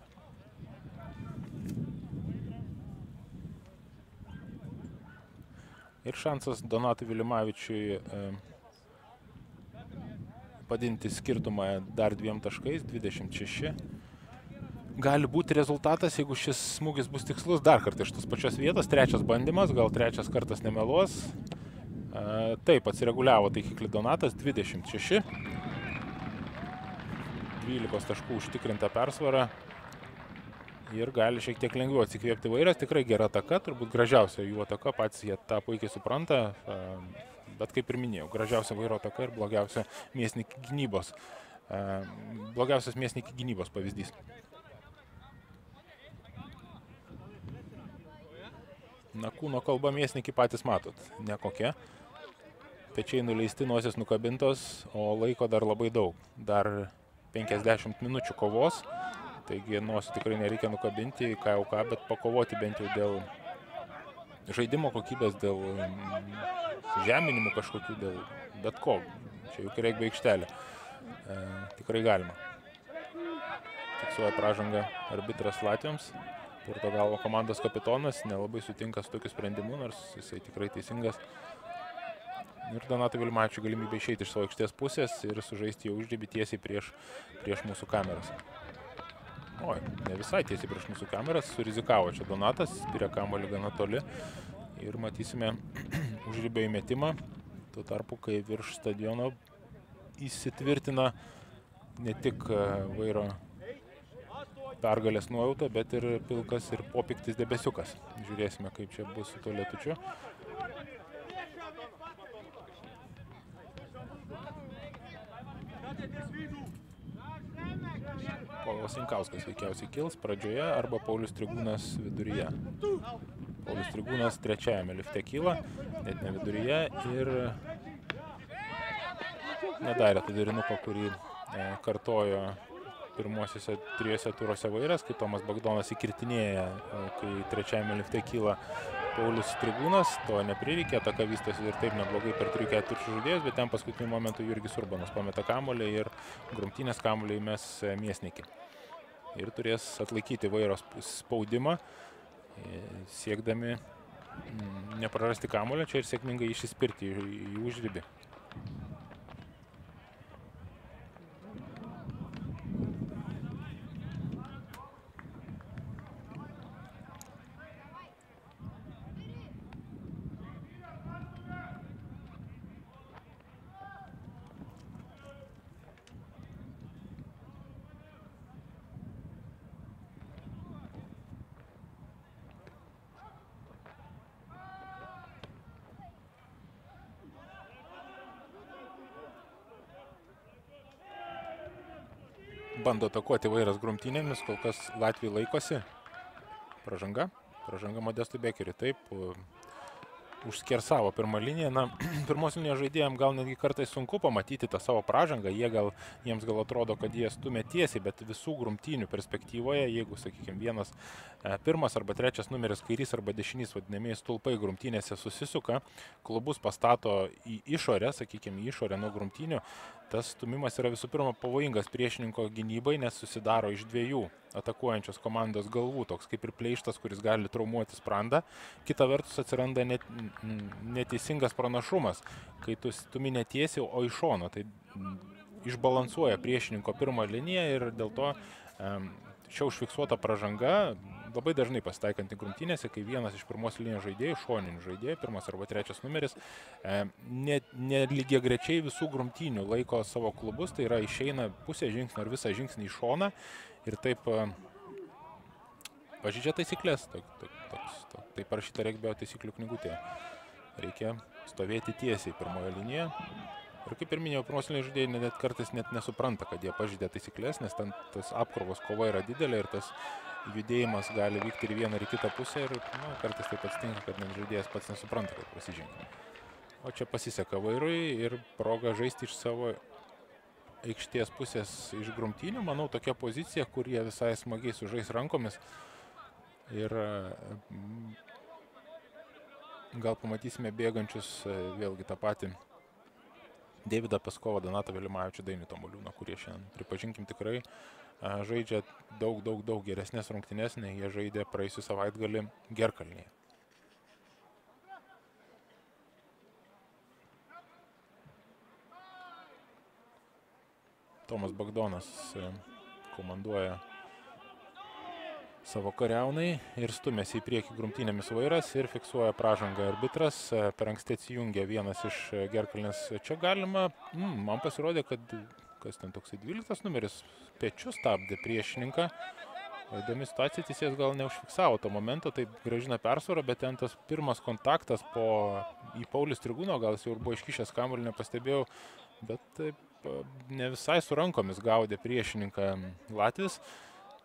Ir šansas Donatui Vilimavičiui e, padinti skirtumą dar dviem taškais, 26. Gali būti rezultatas, jeigu šis smūgis bus tikslus, dar kartą iš tos pačios vietos, trečias bandymas, gal trečias kartas nemeluos. E, taip, atsireguliavo taikiklį Donatas, 26. 12 taškų užtikrinta persvara ir gali šiek tiek lengviau atsikvėpti vairas. Tikrai gera taka, turbūt gražiausia jų ataka, patys jie tą puikiai supranta, bet kaip ir minėjau, gražiausia vairo ataka ir blogiausia mėsnikį gynybos. Blogiausias mėsnikį gynybos pavyzdys. Na, kūno kalba mėsnikį patys matot, nekokia. Pečiai nuleisti, nosis nukabintos, o laiko dar labai daug. Dar 50 minučių kovos. Taigi nosį tikrai nereikia nukabinti, jau ką, bet pakovoti bent jau dėl žaidimo kokybės, dėl mm, žeminimų kažkokių, dėl bet ko. Čia juk reikia aikštelė. E, tikrai galima. Fiksuoja pražangą arbitras Latvijoms. Portugalo komandos kapitonas nelabai sutinka su tokiu sprendimu, nors jisai tikrai teisingas. Ir Donato Vilmačių galimybė išeiti iš savo aikštės pusės ir sužaisti jau uždėbį tiesiai prieš, prieš mūsų kameras. Oi, ne visai tiesiai prieš mūsų kameras, surizikavo čia Donatas, spiria kamolį gana toli. Ir matysime <clears throat> užribio įmetimą. Tuo tarpu, kai virš stadiono įsitvirtina ne tik e, vairo pergalės nuojauta, bet ir pilkas ir popiktis debesiukas. Žiūrėsime, kaip čia bus su tuo lietučiu. Povilas Inkauskas veikiausiai kils pradžioje arba Paulius Trigūnas viduryje. Paulius Trigūnas trečiajame lifte kyla, net ne viduryje ir nedarė tą derinuką, kurį e, kartojo pirmosiuose trijose turuose vairas, kai Tomas Bagdonas įkirtinėja, e, kai trečiajame lifte kyla Paulius Tribūnas, to neprireikė, ataka vystosi ir taip neblogai per 3 ketvirčių žaidėjus, bet ten paskutiniu momentu Jurgis Urbanas pameta kamolį ir grumtinės kamolį mes miesnikį. Ir turės atlaikyti vairo spaudimą, e, siekdami mm, neprarasti kamolio čia ir sėkmingai išsispirti į užribį. Bando atakuoti vairas grumtynėmis, kol kas Latvijai laikosi. Pražanga, pražanga Modestui Bekeriui. Taip, užskersavo pirmą liniją. Na, <clears throat> pirmos linijos žaidėjams gal netgi kartais sunku pamatyti tą savo pražangą. Jie gal, jiems gal atrodo, kad jie stumia tiesiai, bet visų grumtynių perspektyvoje, jeigu, sakykime, vienas e, pirmas arba trečias numeris kairys arba dešinys vadinamieji stulpai grumtynėse susisuka, klubus pastato į išorę, sakykime, į išorę nuo grumtynių, tas stumimas yra visų pirma pavojingas priešininko gynybai, nes susidaro iš dviejų atakuojančios komandos galvų, toks kaip ir pleištas, kuris gali traumuoti sprandą. Kita vertus atsiranda net, neteisingas pranašumas, kai tu stumi netiesiai, o iš šono. Tai išbalansuoja priešininko pirmą liniją ir dėl to čia užfiksuota pražanga labai dažnai pasitaikanti grumtynėse, kai vienas iš pirmos linijos žaidėjų, šoninių žaidėjų, pirmas arba trečias numeris, e, nelygiai ne grečiai visų grumtynių laiko savo klubus, tai yra išeina pusę žingsnio ar visą žingsnį į šoną ir taip pažydžia taisyklės, tok, tok, toks, tok, taip parašyta regbio taisyklių knygutėje. Reikia stovėti tiesiai pirmoje linijoje. Ir kaip ir minėjau, pirmos žaidėjai net kartais net nesupranta, kad jie pažydė taisyklės, nes ten tas apkrovos kova yra didelė ir tas judėjimas gali vykti ir vieną, ir kitą pusę ir nu, kartais taip atsitinka, kad net žaidėjas pats nesupranta, kad prasižengia. O čia pasiseka vairui ir proga žaisti iš savo aikštės pusės iš grumtynių. Manau, tokia pozicija, kur jie visai smagiai sužais rankomis. Ir mm, gal pamatysime bėgančius e, vėlgi tą patį Davidą Peskovą, Donatą Vilimavičių, Dainį Tomuliūną, kurie šiandien, pripažinkim, tikrai žaidžia daug, daug, daug geresnės rungtynės, nei jie žaidė praeisį savaitgalį Gerkalnyje. Tomas Bagdonas e, komanduoja savo kariaunai ir stumėsi į priekį grumtynėmis vairas ir fiksuoja pražangą arbitras. E, per anksti atsijungia vienas iš Gerkalnės. Čia galima, mm, man pasirodė, kad kas ten toksai 12 numeris, pečiu stabdė priešininką. Įdomi situacija, teisėjas gal neužfiksavo to momento, tai gražina persvarą, bet ten tas pirmas kontaktas po į Paulius Trigūno, gal jis jau buvo iškišęs kamuolį, nepastebėjau, bet taip ne visai su rankomis gaudė priešininką Latvis.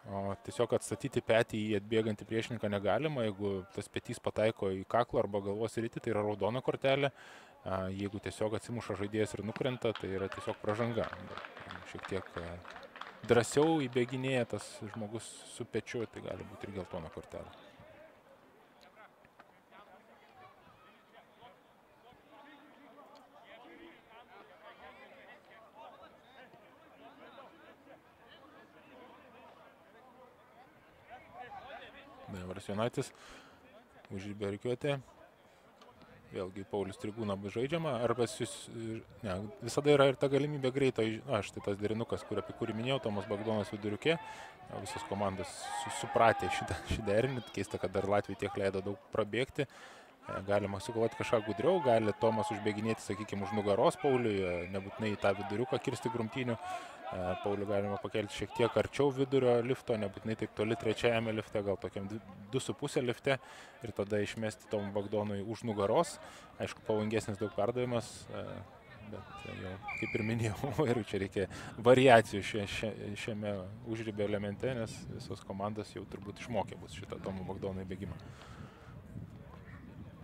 O tiesiog atstatyti petį į atbėgantį priešininką negalima, jeigu tas petys pataiko į kaklą arba galvos rytį, tai yra raudona kortelė. Jeigu tiesiog atsimuša žaidėjas ir nukrenta, tai yra tiesiog pražanga. Šiek tiek drąsiau įbėginėja tas žmogus su pečiu, tai gali būti ir geltona kortelė. Daivars Jonaitis užžybė reikiuotė vėlgi Paulius Tribūna bus žaidžiama, arba jūs, ne, visada yra ir ta galimybė greito, na, štai tas derinukas, kur, apie kurį minėjau, Tomas Bagdonas viduriukė, visos komandos supratė šitą, šį derinį, keista, kad dar Latvijai tiek leido daug prabėgti, e, galima sugalvoti kažką gudriau, gali Tomas užbėginėti, sakykime, už nugaros Pauliui, e, nebūtinai tą viduriuką kirsti grumtynių, Paulių galima pakelti šiek tiek arčiau vidurio lifto, nebūtinai taip toli trečiajame lifte, gal tokiam 2,5 lifte ir tada išmesti Tom Bagdonui už nugaros. Aišku, pavojingesnis daug perdavimas, e, bet jau, kaip ir minėjau, <laughs> ir čia reikia variacijų šia, šia, šiame užrybio elemente, nes visos komandos jau turbūt išmokė bus šitą Tomo Bagdonui bėgimą.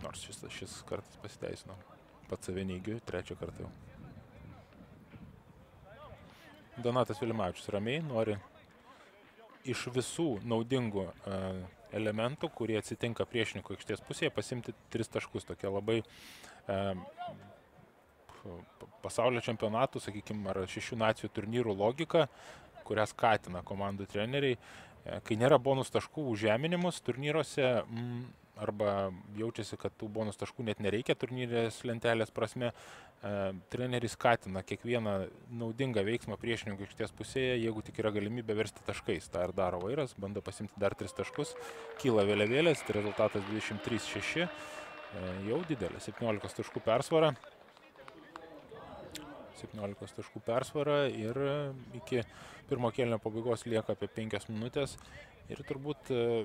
Nors šis, šis kartas pasiteisino. Pats save neigiu, trečią kartą jau. Donatas Vilimavičius ramiai nori iš visų naudingų uh, elementų, kurie atsitinka priešininkų aikštės pusėje, pasimti tris taškus. Tokia labai e, pasaulio čempionatų, sakykime, ar šešių nacijų turnyrų logika, kurią skatina komandų treneriai. E, kai nėra bonus taškų užžeminimus turnyruose, mm, arba jaučiasi, kad tų bonus taškų net nereikia turnyrės lentelės prasme, e, treneris skatina kiekvieną naudingą veiksmą priešininkų aikštės pusėje, jeigu tik yra galimybė versti taškais. Ta ir daro vairas, bando pasimti dar 3 taškus, kyla vėliavėlės, tai rezultatas 23-6, e, jau didelė, 17 taškų persvara. 17 taškų persvara ir iki pirmo kelnio pabaigos lieka apie 5 minutės. Ir turbūt e,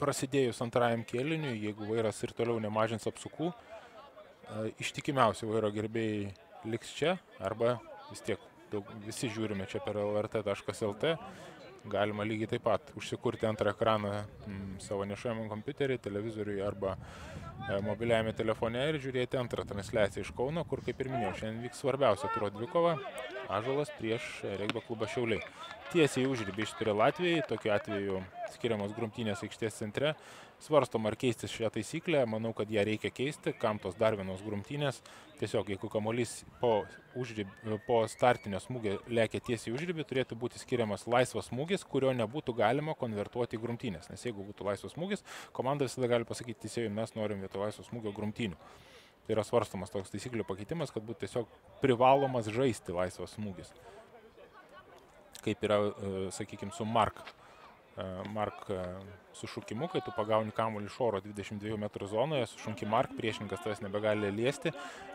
prasidėjus antrajam kėliniui, jeigu vairas ir toliau nemažins apsukų, ištikimiausi vairo gerbėjai liks čia arba vis tiek daug, visi žiūrime čia per lrt.lt. Galima lygiai taip pat užsikurti antrą ekraną m, savo nešiojamam kompiuterį, televizoriui arba e, mobiliajame telefone ir žiūrėti antrą transliaciją iš Kauno, kur, kaip ir minėjau, šiandien vyks svarbiausia turo dvikova - Ažalas prieš regbio klubą Šiauliai tiesiai užribį išspiria Latvijai, tokiu atveju skiriamos grumtynės aikštės centre. Svarstom ar keisti šią taisyklę, manau, kad ją reikia keisti, kam tos dar vienos grumtynės. Tiesiog, jeigu kamolys po, užrib, po startinio smūgio lėkia tiesiai užribį, turėtų būti skiriamas laisvas smūgis, kurio nebūtų galima konvertuoti į grumtynės. Nes jeigu būtų laisvas smūgis, komanda visada gali pasakyti teisėjui, mes norim vietoj laisvos smūgio grumtynių. Tai yra svarstamas toks taisyklių pakeitimas, kad būtų tiesiog privalomas žaisti laisvas smūgis kaip yra, e, sakykime, su Mark. E, Mark e, su šūkimu, kai tu pagauni kamuolį iš oro 22 m zonoje, su šunki Mark, priešininkas tavęs nebegali liesti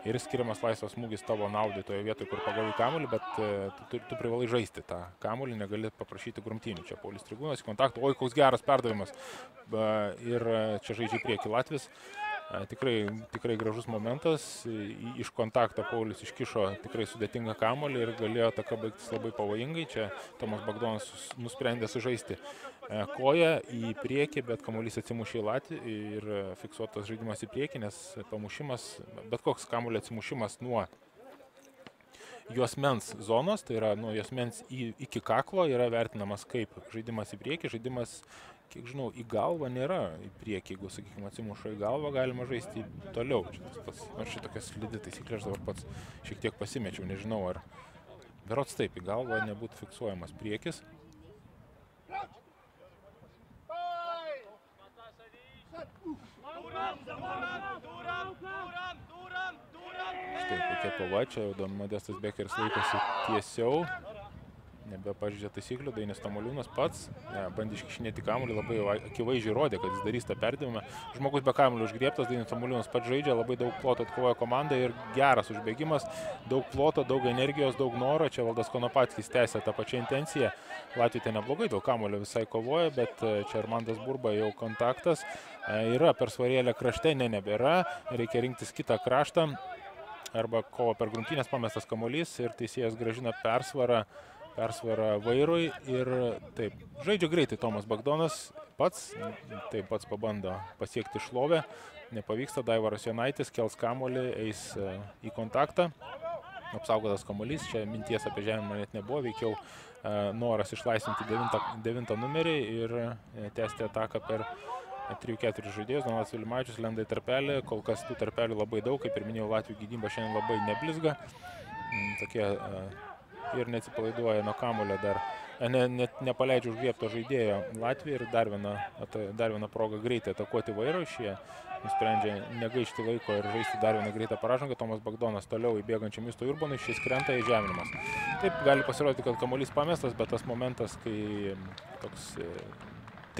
ir skiriamas laisvas smūgis tavo naudai toje vietoje, kur pagavai kamuolį, bet tu, tu, tu privalai žaisti tą kamuolį, negali paprašyti grumtynių. Čia Paulius Trigūnas, kontaktų, oi koks geras perdavimas. Ir čia žaidžia prieki Latvijas. Tikrai, tikrai gražus momentas. Iš kontakto Paulius iškišo tikrai sudėtingą kamolį ir galėjo taka baigtis labai pavojingai. Čia Tomas Bagdonas nusprendė sužaisti e, koją į priekį, bet kamuolys atsimušė į latį ir fiksuotas žaidimas į priekį, nes pamušimas, bet koks kamulio atsimušimas nuo juosmens zonos, tai yra nuo juosmens iki kaklo, yra vertinamas kaip žaidimas į priekį, žaidimas kiek žinau, į galvą nėra į priekį, jeigu, sakykime, atsimuša į galvą, galima žaisti toliau. Čia tas pats, nors šitokia slidi taisyklė, aš dabar pats šiek tiek pasimečiau, nežinau, ar berots taip, į galvą nebūtų fiksuojamas priekis. Štai kokia kova, čia jau Modestas Bekeris laikosi tiesiau nebepažydžia taisyklių, Dainis Tamoliūnas pats ne, bandė iškišinėti kamuolį, labai akivaizdžiai rodė, kad jis darys tą perdavimą. Žmogus be kamuolio užgrieptas, Dainis Tamoliūnas pats žaidžia, labai daug ploto atkovoja komanda ir geras užbėgimas, daug ploto, daug energijos, daug noro. Čia Valdas Konopatskis tęsia tą pačią intenciją. Latvija tai neblogai dėl kamuolio visai kovoja, bet e, čia Armandas Burba jau kontaktas. E, yra per svarėlę krašte, ne nebėra, reikia rinktis kitą kraštą arba kovo per grumtynės pamestas kamuolys ir teisėjas gražina persvarą persvarą vairui ir taip, žaidžia greitai Tomas Bagdonas pats, taip pats pabando pasiekti šlovę, nepavyksta, Daivaras Jonaitis kels kamolį, eis e, į kontaktą, apsaugotas kamolys, čia minties apie žemę net nebuvo, veikiau e, noras išlaisvinti devintą, devintą numerį ir e, tęsti ataką per 3-4 žaidėjus, Donatas Vilimačius lenda į tarpelį, kol kas tų tarpelių labai daug, kaip ir minėjau, Latvijų gynyba šiandien labai neblizga, mm, tokie ir neatsipalaiduoja nuo kamulio dar. Ne, net nepaleidžia užgriepto žaidėjo Latvija ir dar viena, dar viena proga greitai atakuoti vairo. Šie nusprendžia negaišti laiko ir žaisti dar vieną greitą paražangą. Tomas Bagdonas toliau įbėgančiam Justo Urbonui, šis krenta į žeminimas. Taip gali pasirodyti, kad kamuolys pamestas, bet tas momentas, kai toks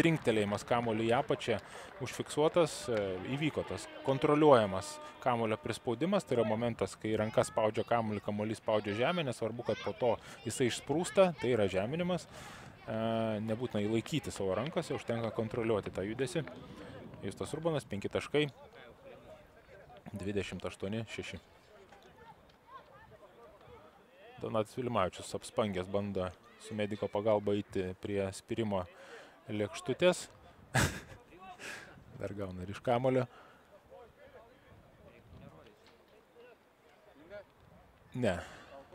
trinktelėjimas kamulio į apačią užfiksuotas, e, įvyko tas kontroliuojamas kamulio prispaudimas, tai yra momentas, kai rankas spaudžia kamulį, kamuolys spaudžia žemę, nesvarbu, kad po to jisai išsprūsta, tai yra žeminimas, e, nebūtina įlaikyti savo rankose, užtenka kontroliuoti tą judesi. Justas Urbanas, 5 taškai, 28-6. Donatas Vilimavičius apspangęs bando su mediko pagalba eiti prie spirimo lėkštutės. <laughs> Dar gauna ir iš kamulio. Ne.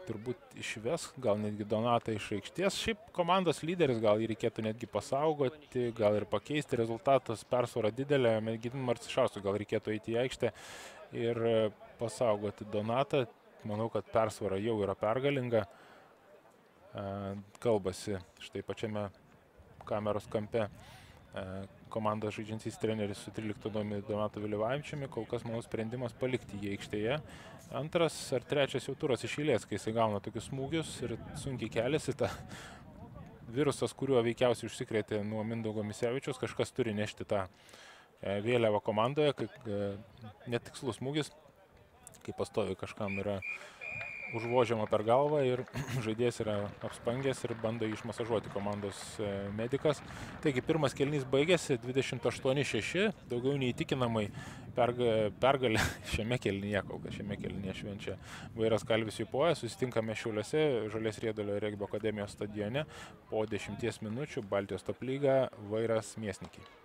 turbūt išves, gal netgi Donatą iš aikštės. Šiaip komandos lyderis, gal jį reikėtų netgi pasaugoti, gal ir pakeisti. Rezultatas persvara didelė, Gedimui Marcišausui gal reikėtų eiti į aikštę ir e, pasaugoti Donatą. Manau, kad persvara jau yra pergalinga. E, kalbasi štai pačiame kameros kampe e, komandos žaidžiantis treneris su 13 nuomi Donatu Vilivavičiumi, kol kas mano sprendimas palikti jį aikštėje. Antras ar trečias jau turas iš eilės, kai jisai gauna tokius smūgius ir sunkiai keliasi tą virusas, kuriuo veikiausiai užsikrėtė nuo Mindaugo Misevičius, kažkas turi nešti tą e, vėliavą komandoje, kai e, netikslus smūgis, kai pastovi kažkam yra užvožiama per galvą ir <clears throat> žaidėjas yra apspangęs ir bando išmasažuoti komandos e, medikas. Taigi pirmas kelnys baigėsi 28-6, daugiau neįtikinamai pergalę <laughs> šiame kelnyje, kol kas šiame kelnyje švenčia Vairas Kalvis Jupoja. Susitinkame Šiauliuose Žalės Riedolio Regbio akademijos stadione po 10 minučių Baltijos top lyga Vairas Miesnikiai.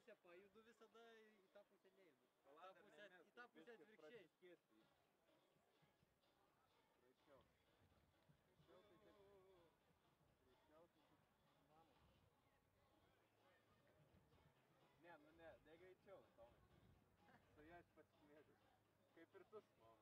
Pusę pajudu visada, į tą pusę nejudu. Į tą pusę, į tą pusę atvirkščiai. Ne, nu ne, ne greičiau, Tomai. Su jas pasimėgus. Kaip ir tu, mano mama.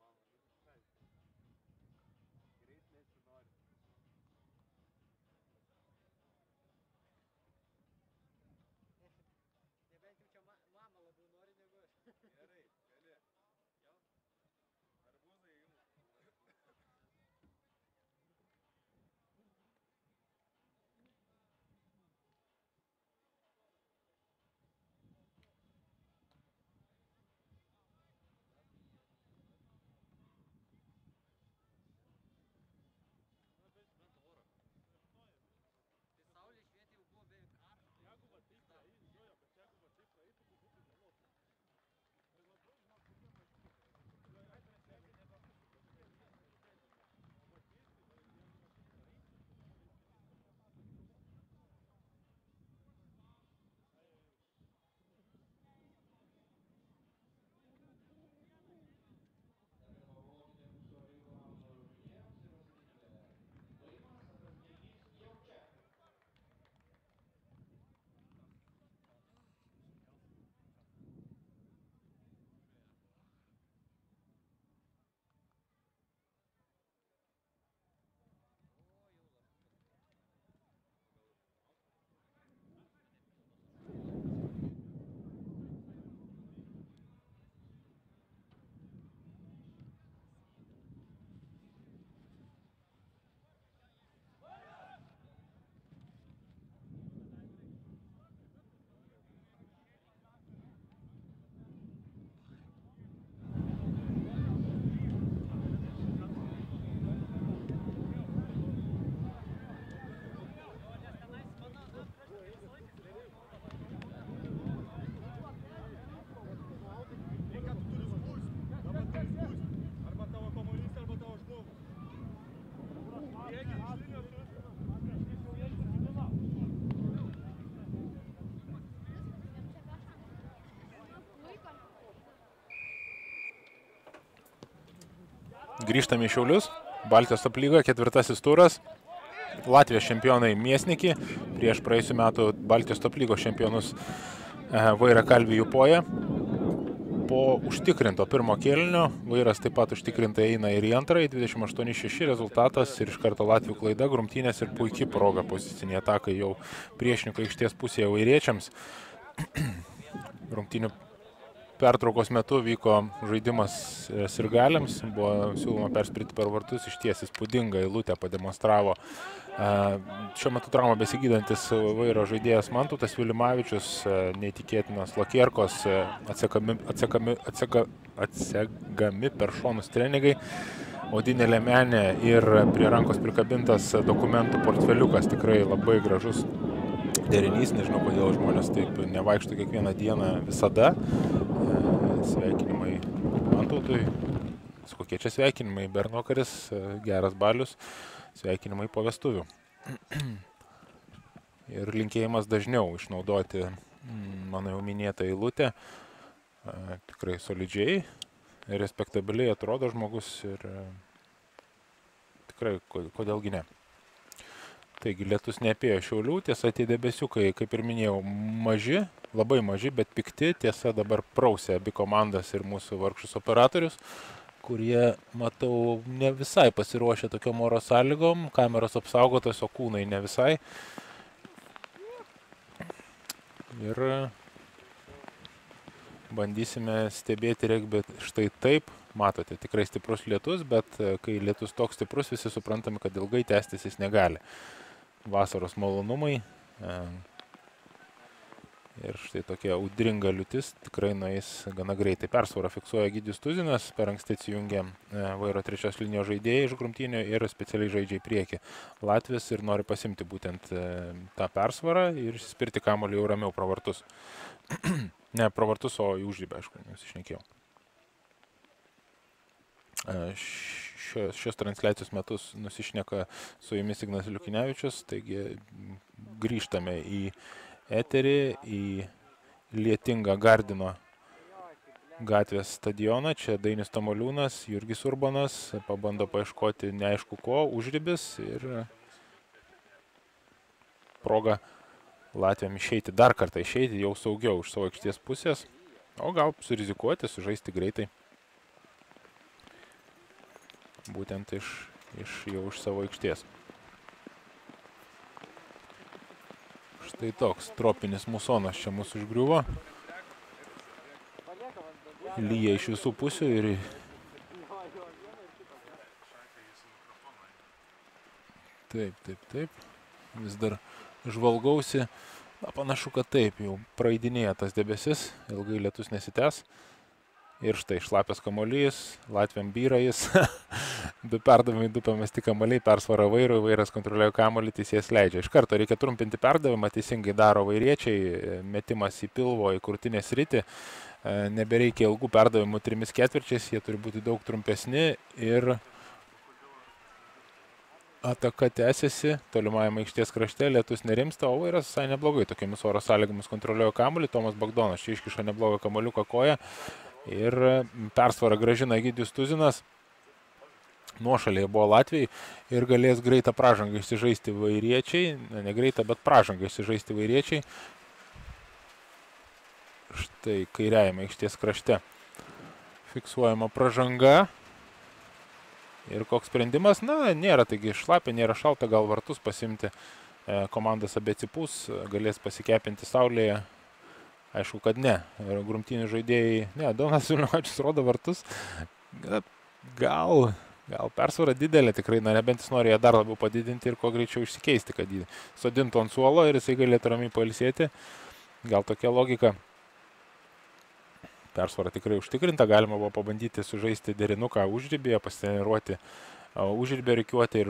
Grįžtame į Šiaulius. Baltijos top lyga, ketvirtasis turas. Latvijos čempionai Miesniki prieš praėjusiu metu Baltijos top lygos čempionus e, Vaira Kalvijų poja. Po užtikrinto pirmo kėlinio Vairas taip pat užtikrintai eina ir į antrąjį 28-6 rezultatas ir iš karto Latvijų klaida, grumtynės ir puikiai proga pozicinė ataka jau priešininko aikštės pusėje vairiečiams. <clears throat> Rungtynių pertraukos metu vyko žaidimas e, sirgaliams, buvo siūloma perspirti per vartus, iš ties įspūdingą eilutę pademonstravo. E, Šiuo metu traumą besigydantis vairo žaidėjas Mantutas Vilimavičius, e, neįtikėtinas Lakierkos, atsekami, atsekami, atseka, atsegami per šonus treningai. Odinė lemenė ir prie rankos prikabintas dokumentų portfeliukas tikrai labai gražus derinys, nežinau kodėl žmonės taip nevaikšto kiekvieną dieną visada. E, Sveikinimai Antautui. Kokie čia sveikinimai? Bernokaris, e, geras balius, sveikinimai po vestuvių. <clears throat> Ir linkėjimas dažniau išnaudoti mm, mano jau minėtą eilutę. E, Tikrai solidžiai, respektabiliai atrodo žmogus ir tikrai ko- kodėlgi ne. Taigi lietus neapėjo šiaulių, tiesa tie debesiukai, kaip ir minėjau, maži, labai maži, bet pikti. Tiesa dabar prausė abi komandas ir mūsų vargšus operatorius, kurie, matau, ne visai pasiruošę tokiom oro sąlygom, kameros apsaugotos, o kūnai ne visai. Ir bandysime stebėti regbį štai taip. Matote, tikrai stiprus lietus, bet e, kai lietus toks stiprus, visi suprantame, kad ilgai tęstis jis negali vasaros malonumai. e, Ir štai tokia audringa liūtis tikrai nueis gana greitai. Persvarą fiksuoja Gydis Tuzinas, per anksti atsijungė e, vairo trečios linijos žaidėjai iš grumtynio ir specialiai žaidžia į priekį. Latvis ir nori pasimti būtent e, tą persvarą ir spirti kamolį jau ramiau pro vartus. <clears throat> ne pro vartus, o į užrybę, aišku, nusišnekėjau. E, Šios, šios transliacijos metus nusišneka su jumis Ignas Liukinevičius, taigi grįžtame į eterį, į lietingą Gardino gatvės stadioną. Čia Dainis Tamoliūnas, Jurgis Urbanas pabando paieškoti neaišku ko, užribis ir proga Latvijam išeiti, dar kartą išeiti jau saugiau iš savo aikštės pusės, o gal surizikuoti, sužaisti greitai. Būtent iš, iš jau iš savo aikštės. Štai toks tropinis musonas čia mūsų užgriuvo. Lyja iš visų pusių ir Taip, taip, taip. Vis dar žvalgausi. Na, panašu, kad taip, jau praeidinėja tas debesis, ilgai lietus nesitęs. Ir štai šlapės kamolys, Latviam byra jis, <laughs> du perdavimai, du pamesti kamoliai, persvara vairo, vairas kontroliuoja kamolį, teisėjas leidžia. Iš karto reikia trumpinti perdavimą, teisingai daro vairiečiai, metimas į pilvo, į krūtinės rytį, nebereikia ilgų perdavimų trimis ketvirčiais, jie turi būti daug trumpesni ir Ataka tęsiasi, tolimajame aikštės krašte, lietus nerimsta, o vairas visai neblogai tokiamis oro sąlygomis kontroliuoja kamuolį, Tomas Bagdonas čia iškiša neblogą kamuoliuką koją ir persvarą gražina Egidijus Tuzinas. Nuošaliai buvo Latvijai ir galės greitą pražangą išsižaisti vairiečiai, ne, ne greitą, bet pražangą išsižaisti vairiečiai. Štai kairiajame aikštės krašte fiksuojama pražanga. Ir koks sprendimas, na, nėra, taigi šlapia, nėra šalta, gal vartus pasimti. E, komandas abecipus, galės pasikepinti saulėje. Aišku, kad ne. Grumtinių žaidėjai, ne, Donas Vilniuočius rodo vartus. Gal, gal persvara didelė tikrai, na, nebent jis norėjo dar labiau padidinti ir kuo greičiau išsikeisti, kad jį sodintų ant suolo ir jisai galėtų ramiai pailsėti. Gal tokia logika persvara tikrai užtikrinta, galima buvo pabandyti sužaisti derinuką užrybėje, pasitreniruoti užrybę reikiuoti ir,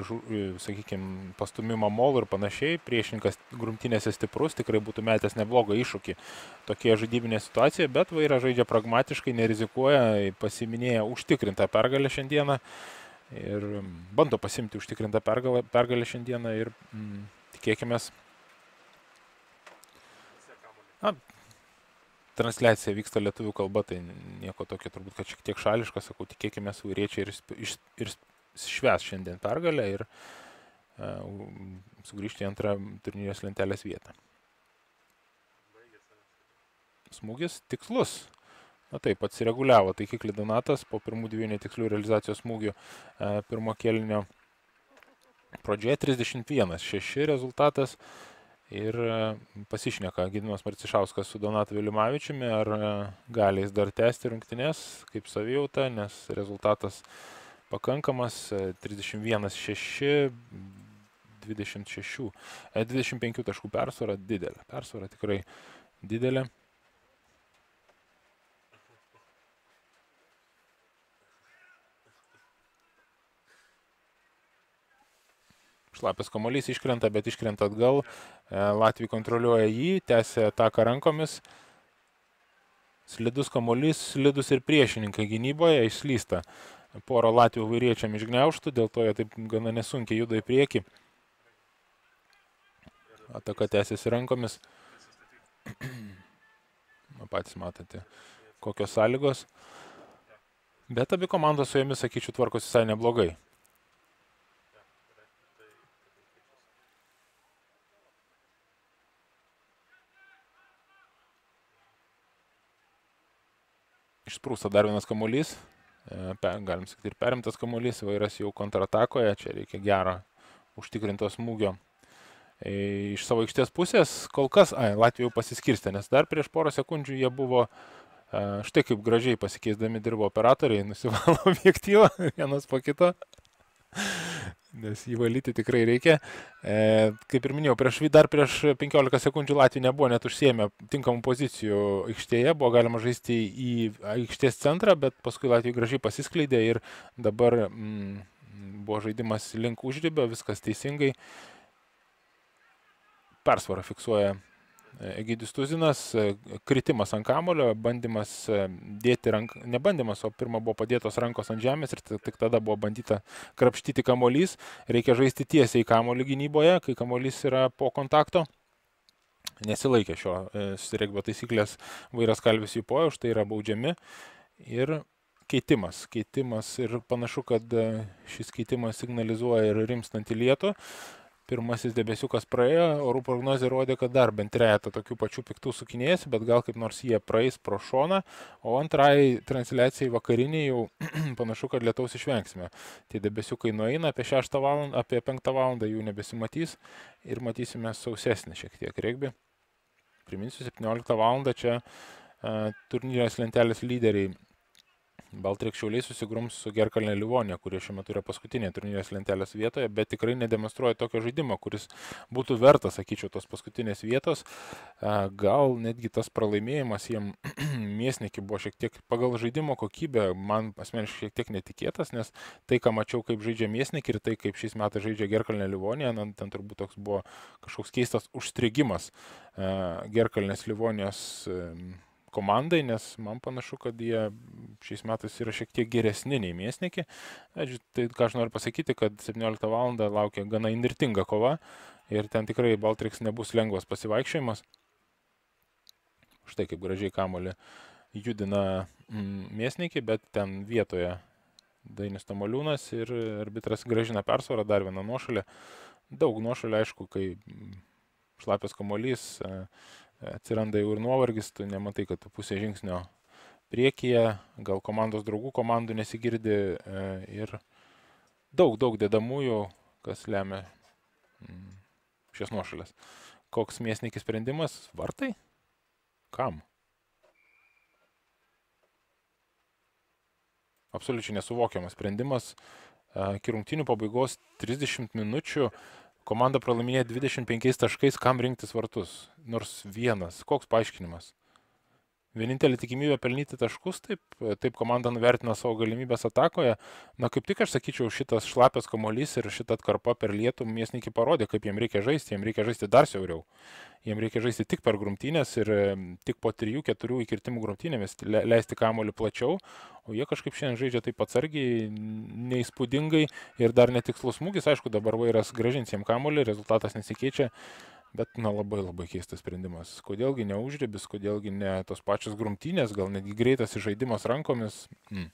sakykime, pastumimą molų ir panašiai. Priešininkas grumtinėse stiprus, tikrai būtų metęs neblogą iššūkį tokie žaidybinė situacija, bet vaira žaidžia pragmatiškai, nerizikuoja, pasiminėja užtikrintą pergalę šiandieną ir bando pasimti užtikrintą pergalę, pergalę šiandieną ir mm, tikėkime. Na, transliacija vyksta lietuvių kalba, tai nieko tokio turbūt, kad šiek tiek šališka, sakau, tikėkime, vairiečiai ir, ir, ir šves šiandien pergalę ir uh, sugrįžti į antrą turnyrės lentelės vietą. Smūgis tikslus. Na taip, atsireguliavo taikiklį Donatas po pirmų dviejų netikslių realizacijos smūgių uh, pirmo kėlinio pradžioje 31-6 rezultatas. Ir pasišneka Gedimas Marcišauskas su Donatu Vilimavičiumi, ar gali jis dar tęsti rungtynės, kaip savijauta, nes rezultatas pakankamas 31-6, 26, 25 taškų persvara didelė. Persvara tikrai didelė. Šlapės kamuolys iškrenta, bet iškrenta atgal. Latvijai kontroliuoja jį, tęsia ataką rankomis. Slidus kamuolys, slidus ir priešininkai gynyboje išslysta. Porą Latvijų vairiečiam išgneuštų, dėl to jie taip gana nesunkiai juda į priekį. Ataka tęsiasi rankomis. <clears throat> Na, patys matote, kokios sąlygos. Bet abi komandos su jomis, sakyčiau, tvarkosi visai neblogai. Išsprūsta dar vienas kamuolys, galim sakyti ir perimtas kamuolys, vairas jau kontratakoje, čia reikia gero užtikrinto smūgio. Iš savo aikštės pusės kol kas, ai, Latvija jau pasiskirstė, nes dar prieš porą sekundžių jie buvo štai kaip gražiai pasikeisdami dirbo operatoriai, <laughs> nusivalo objektyvą vienas po kito nes jį valyti tikrai reikia. E, kaip ir minėjau, prieš, dar prieš 15 sekundžių Latvija nebuvo net užsiemę tinkamų pozicijų aikštėje, buvo galima žaisti į aikštės centrą, bet paskui Latvija gražiai pasiskleidė ir dabar mm, buvo žaidimas link užrybio, viskas teisingai. Persvarą fiksuoja Egidijus Tuzinas, kritimas ant kamulio, bandymas dėti ranką, ne bandymas, o pirmą buvo padėtos rankos ant žemės ir tik tada buvo bandyta krapštyti kamolys. Reikia žaisti tiesiai kamolį gynyboje, kai kamolys yra po kontakto. nesilaikė šio e, regbio taisyklės vairas kalvis į poją, už tai yra baudžiami. Ir keitimas. Keitimas ir panašu, kad e, šis keitimas signalizuoja ir rimstantį lietų. Pirmasis debesiukas praėjo, orų prognozija rodė, kad dar bent trejata tokių pačių piktų sukinėjasi, bet gal kaip nors jie praeis pro šoną, o antrai transliacijai vakariniai jau <clears throat> panašu, kad lietaus išvengsime. Tie debesiukai nueina apie 6 val. apie 5 val. jų nebesimatys ir matysime sausesnį šiek tiek regbį. Priminsiu, 17 val. čia uh, turnyrės lentelės lyderiai Baltrekščiauliai susigrums su Gerkalne Livonė, kurie šiuo metu yra paskutinė turnyrės lentelės vietoje, bet tikrai nedemonstruoja tokio žaidimo, kuris būtų vertas, sakyčiau, tos paskutinės vietos. Gal netgi tas pralaimėjimas jiem <clears throat> mėsnikį buvo šiek tiek pagal žaidimo kokybę, man asmeniškai šiek tiek netikėtas, nes tai, ką mačiau, kaip žaidžia mėsnikį ir tai, kaip šiais metais žaidžia Gerkalne Livonė, ten turbūt toks buvo kažkoks keistas užstrigimas Gerkalnės Livonijos komandai, nes man panašu, kad jie šiais metais yra šiek tiek geresni nei mėsnikė. Tai ką aš noriu pasakyti, kad 17 val. laukia gana inirtinga kova ir ten tikrai Baltriks nebus lengvas pasivaikščiojimas. Štai kaip gražiai kamolį judina mm, mėsnikė, bet ten vietoje Dainis Tamaliūnas ir arbitras gražina persvarą, dar vieną nuošalę. Daug nuošalę, aišku, kai šlapės kamolys atsiranda jau ir nuovargis, tu nematai, kad tu pusė žingsnio priekyje, gal komandos draugų komandų nesigirdi e, ir daug, daug dedamųjų, kas lemia mm, šias nuošalės. Koks mėsnikis sprendimas? Vartai? Kam? Absoliučiai nesuvokiamas sprendimas. E, iki rungtinių pabaigos 30 minučių komanda pralaimėjo 25 taškais, kam rinktis vartus? Nors vienas. Koks paaiškinimas? Vienintelė tikimybė pelnyti taškus, taip, taip komanda nuvertina savo galimybės atakoje. Na kaip tik aš sakyčiau, šitas šlapės kamolys ir šitą atkarpą per lietų mėsninkį parodė, kaip jiem reikia žaisti, jiem reikia žaisti dar siauriau. Jiem reikia žaisti tik per grumtynės ir tik po 3-4 įkirtimų grumtynėmis leisti kamolį plačiau, o jie kažkaip šiandien žaidžia taip atsargiai, neįspūdingai ir dar netikslus smūgis, aišku, dabar vairas gražins jiem kamolį, rezultatas nesikeičia. Bet, na, labai labai keistas sprendimas. Kodėlgi ne užribis, kodėlgi ne tos pačios grumtynės, gal netgi greitas žaidimas rankomis. Mm.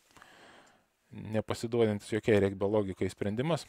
Nepasiduodantis jokiai regbio logikai sprendimas.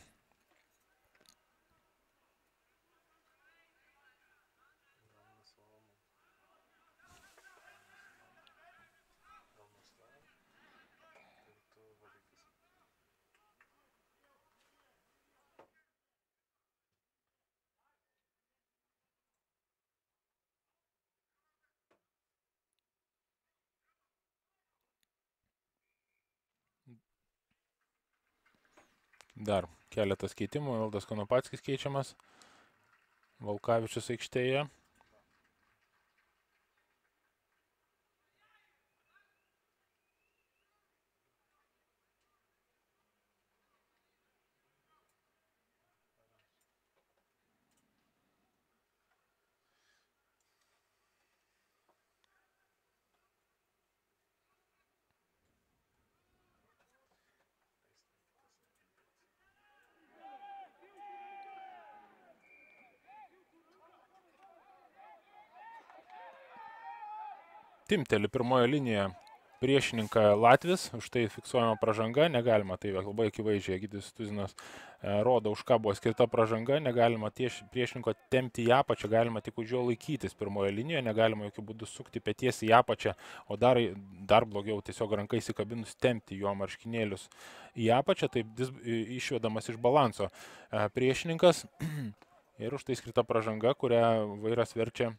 Dar keletas keitimų. Valdas Konopatskis keičiamas. Valkavičius aikštėje. Timteli pirmoje linijoje. Priešininką Latvis, už tai fiksuojama pražanga, negalima, tai labai akivaizdžiai, Gydis Tuzinas e, rodo, už ką buvo skirta pražanga, negalima tieš, priešininko tempti į apačią, galima tik už jo laikytis pirmoje linijoje, negalima jokių būdų sukti pėties į apačią, o dar, dar blogiau tiesiog rankais įkabinus tempti jo marškinėlius į apačią, taip išvedamas iš balanso. E, priešininkas <clears throat> ir už tai skirta pražanga, kurią vairas verčia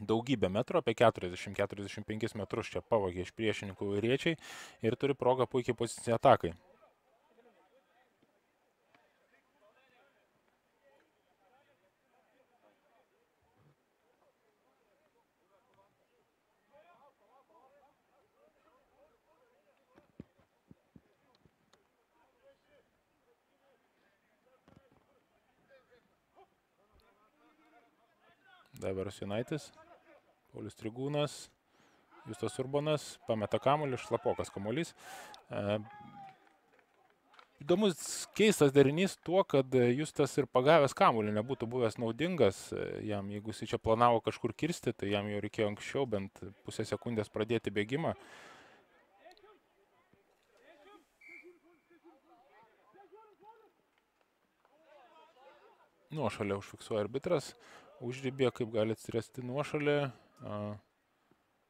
daugybę metrų, apie 40-45 metrus čia pavogė iš priešininkų vairiečiai ir turi progą puikiai pozicinį atakai. Davidas Junaitis. Paulius Trigūnas, Justas Urbonas, pameta kamuolį, šlapokas kamuolys. E, įdomus keistas derinys tuo, kad Justas ir pagavęs kamuolį nebūtų buvęs naudingas jam, jeigu jis čia planavo kažkur kirsti, tai jam jau reikėjo anksčiau bent pusę sekundės pradėti bėgimą. Nuošalė užfiksuoja arbitras, užribė, kaip gali atsirasti nuošalė.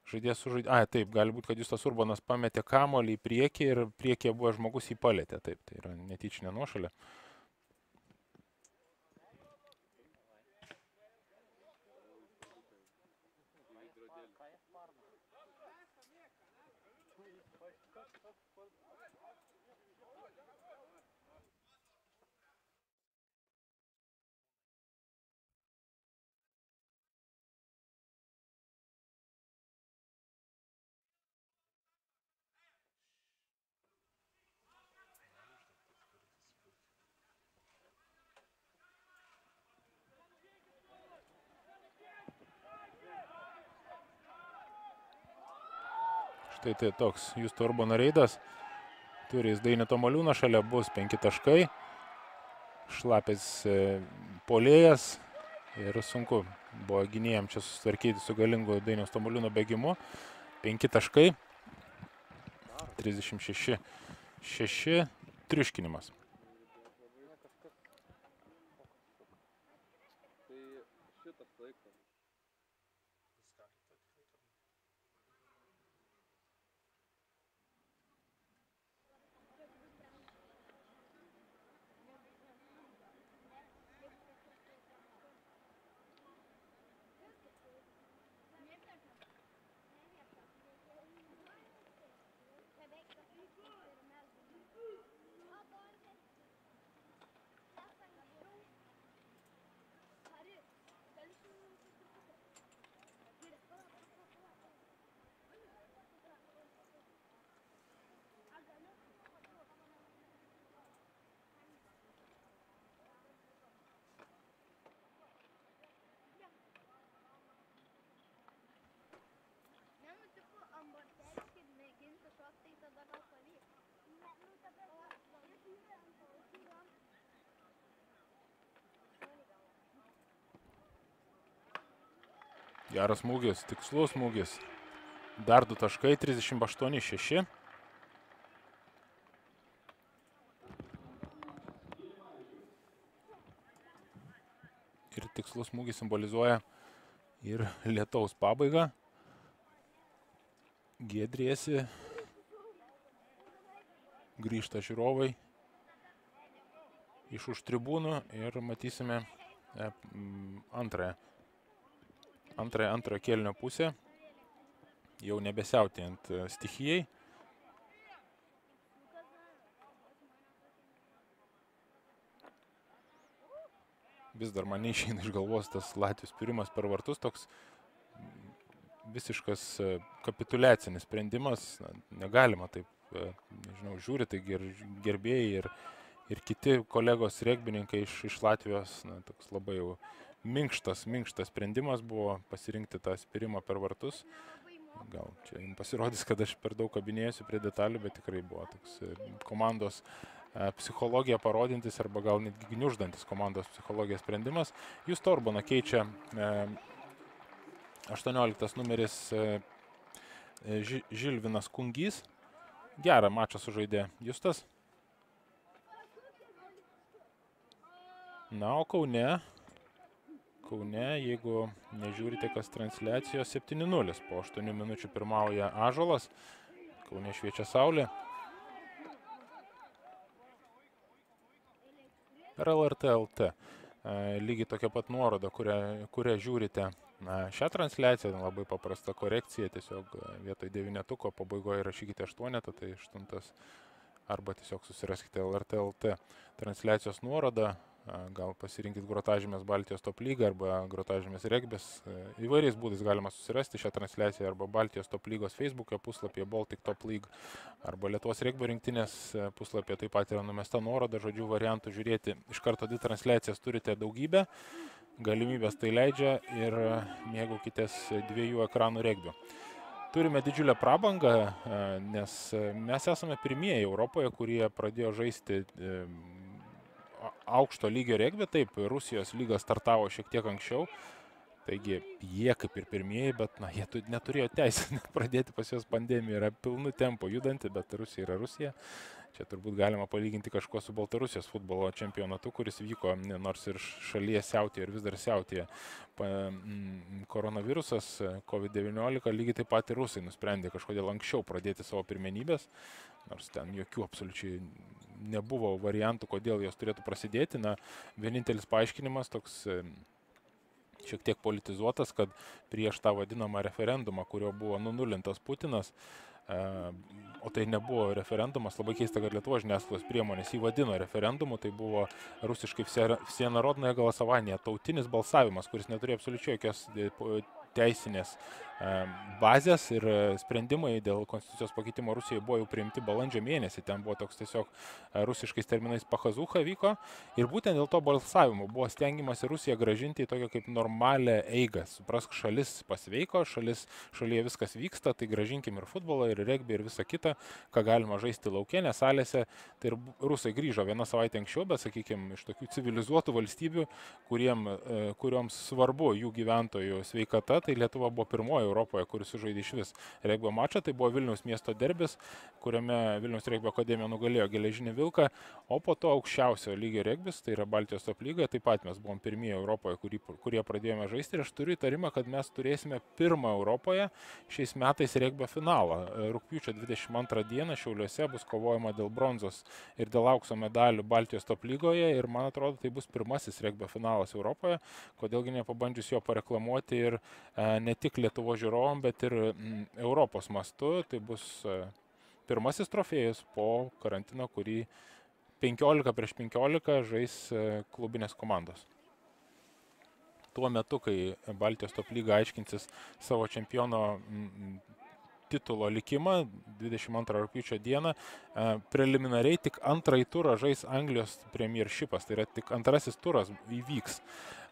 Žaidėjas sužaidė. A, taip, gali būti, kad Justas Urbanas pametė kamolį į priekį ir priekyje buvo žmogus jį palėtė. Taip, tai yra netyčinė nuošalė. Štai tai toks Justo Urbano reidas. Turi jis Dainį Tomaliūną, šalia bus penki taškai. Šlapės e, polėjas ir sunku buvo gynėjams čia susitvarkyti su galingu Dainiaus Tomaliūno bėgimu. Penki taškai. 36. 6 triuškinimas. Geras smūgis, tikslus smūgis. Dar 2 taškai, 38-6. Ir tikslus smūgis simbolizuoja ir lietaus pabaigą. Gėdrėsi. Grįžta žiūrovai iš už tribūnų ir matysime e, antrąją antrąją antrojo kėlinio pusę, jau nebesiautėjant e, stichijai. Vis dar man neišeina iš galvos tas Latvijos pirimas per vartus, toks visiškas e, kapituliacinis sprendimas, negalima taip, e, nežinau, žiūri, tai ger, gerbėjai ir, ir kiti kolegos regbininkai iš, iš Latvijos, na, toks labai jau minkštas, minkštas sprendimas buvo pasirinkti tą spirimą per vartus. Gal čia jums pasirodys, kad aš per daug kabinėjusiu prie detalių, bet tikrai buvo toks e, komandos e, psichologiją parodintis arba gal netgi gniuždantis komandos psichologijos sprendimas. Jūs Torboną keičia 18 e, numeris Žilvinas Kungys. Gerą mačą sužaidė Justas. Na, o Kaune Kaune, jeigu nežiūrite kas transliacijos 7-0, po 8 minučių pirmauja Ažolas, Kaune šviečia Saulė. Per LRT LT. Lygiai tokia pat nuoroda, kurią, kurią žiūrite šią transliaciją, labai paprasta korekcija, tiesiog vietoj devynetuko pabaigoje rašykite aštuonetą, tai aštuntas arba tiesiog susiraskite LRT LT transliacijos nuorodą, gal pasirinkit grotažymės Baltijos top lygą arba grotažymės regbės. E, įvairiais būdais galima susirasti šią transliaciją arba Baltijos top lygos Facebook'e puslapyje Baltic Top League arba Lietuvos regbio rinktinės e, puslapyje taip pat yra numesta nuoroda, žodžių variantų žiūrėti. Iš karto dvi transliacijas turite daugybę, galimybės tai leidžia ir mėgaukitės dviejų ekranų regbio. turime didžiulę prabangą, e, nes mes esame pirmieji Europoje, kurie pradėjo žaisti aukšto lygio regbį. Taip, Rusijos lyga startavo šiek tiek anksčiau. Taigi jie kaip ir pirmieji, bet na, jie neturėjo teisę <laughs> pradėti pas juos pandemija, yra pilnu tempu judanti, bet Rusija yra Rusija. Čia turbūt galima palyginti kažko su Baltarusijos futbolo čempionatu, kuris vyko, nors ir šalyje siautė ir vis dar siautė koronavirusas, COVID-19, lygiai taip pat ir rusai nusprendė kažkodėl anksčiau pradėti savo pirmenybės, nors ten jokių absoliučiai nebuvo variantų, kodėl jos turėtų prasidėti. Na, vienintelis paaiškinimas toks šiek tiek politizuotas, kad prieš tą vadinamą referendumą, kurio buvo nunulintas Putinas, e, o tai nebuvo referendumas, labai keista, kad Lietuvo žiniasklaidos priemonės jį vadino referendumu, tai buvo rusiškai Vsienarodnoje Galasovanėje tautinis balsavimas, kuris neturėjo absoliučiai jokios e, teisinės bazės ir e, sprendimai dėl konstitucijos pakeitimo Rusijoje buvo jau priimti balandžio mėnesį. Ten buvo toks tiesiog e, rusiškais terminais pahazuha vyko. Ir būtent dėl to balsavimo buvo stengiamasi Rusiją gražinti į tokią kaip normalią eigą. Suprask, šalis pasveiko, šalis, šalyje viskas vyksta, tai gražinkim ir futbolą, ir regbį, ir visą kitą, ką galima žaisti laukienė salėse. Tai ir rusai grįžo vieną savaitę anksčiau, bet, sakykime, iš tokių civilizuotų valstybių, kuriem, e, kurioms svarbu jų gyventojų sveikata, tai Lietuva buvo pirmoji Europoje, kuris sužaidė iš vis regbio mačą. Tai buvo Vilniaus miesto derbis, kuriame Vilniaus regbio akademija nugalėjo geležinį vilką, o po to aukščiausio lygio regbis, tai yra Baltijos top lyga, taip pat mes buvom pirmieji Europoje, kurį, kurie pradėjome žaisti ir aš turiu įtarimą, kad mes turėsime pirmą Europoje šiais metais regbio finalą. Rūpiučio 22 dieną Šiauliuose bus kovojama dėl bronzos ir dėl aukso medalių Baltijos top lygoje ir man atrodo tai bus pirmasis regbio finalas Europoje, kodėlgi nepabandžius jo pareklamuoti ir e, ne tik Lietuvo žiūrovom, bet ir mm, Europos mastu. Tai bus e, pirmasis trofėjus po karantino, kurį 15 prieš 15 žais e, klubinės komandos. Tuo metu, kai Baltijos top lyga aiškinsis savo čempiono mm, titulo likimą 22 rūpiučio dieną. E, preliminariai tik antrąjį turą žais Anglijos Premiershipas, tai yra tik antrasis turas įvyks.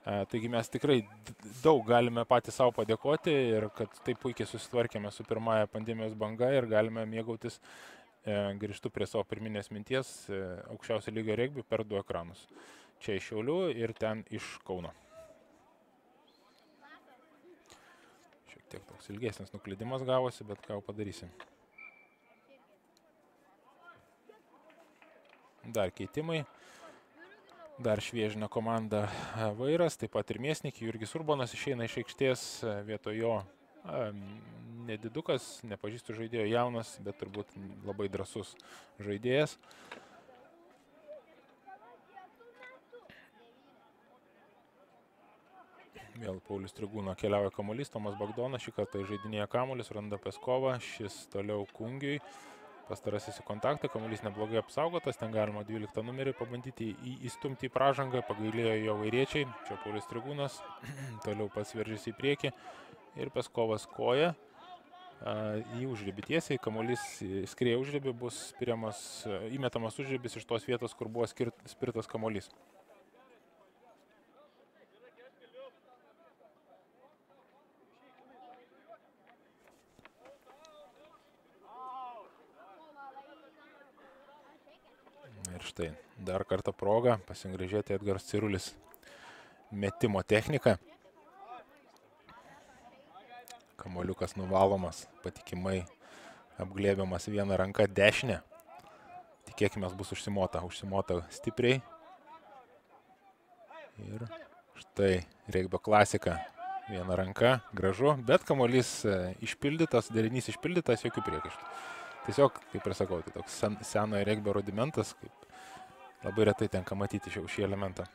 Taigi mes tikrai daug galime patys savo padėkoti ir kad taip puikiai susitvarkėme su pirmąją pandemijos banga ir galime mėgautis, e, grįžtu prie savo pirminės minties, e, aukščiausio lygio regbių per du ekranus. Čia iš Šiaulių ir ten iš Kauno. Šiek tiek toks ilgesnis nuklydimas gavosi, bet ką jau padarysim. Dar keitimai dar šviežina komanda e, vairas, taip pat ir mėsnikį. Jurgis Urbanas išeina iš aikštės e, vietoj jo nedidukas, nepažįstu žaidėjo jaunas, bet turbūt labai drasus žaidėjas. Vėl Paulius Trigūno keliauja kamuolys, Tomas Bagdonas šį kartą žaidinėja kamuolys, randa Peskovą, šis toliau Kungiui. Pastarasis į kontaktą, kamuolys neblogai apsaugotas, ten galima 12 numerį pabandyti į, įstumti į pražangą, pagailėjo jo vairiečiai, čia Paulius Trigūnas, <clears throat> toliau pats veržys į priekį ir Peskovas koja į užribį tiesiai, kamuolys skrieja užribį, bus spiriamas, įmetamas užribis iš tos vietos, kur buvo skirt, spirtas kamuolys. Štai dar kartą proga pasingražėti Edgaras Cirulis metimo techniką. Kamoliukas nuvalomas, patikimai apglėbiamas vieną ranką dešinę. Tikėkime, bus užsimota, užsimota stipriai. Ir štai regbio klasika. Viena ranka, gražu, bet kamolys e, išpildytas, derinys išpildytas, jokių priekaištų. Tiesiog, kaip ir sakau, tai toks sen, senojo regbio rudimentas, kaip Labai retai tenka matyti šį, elementą.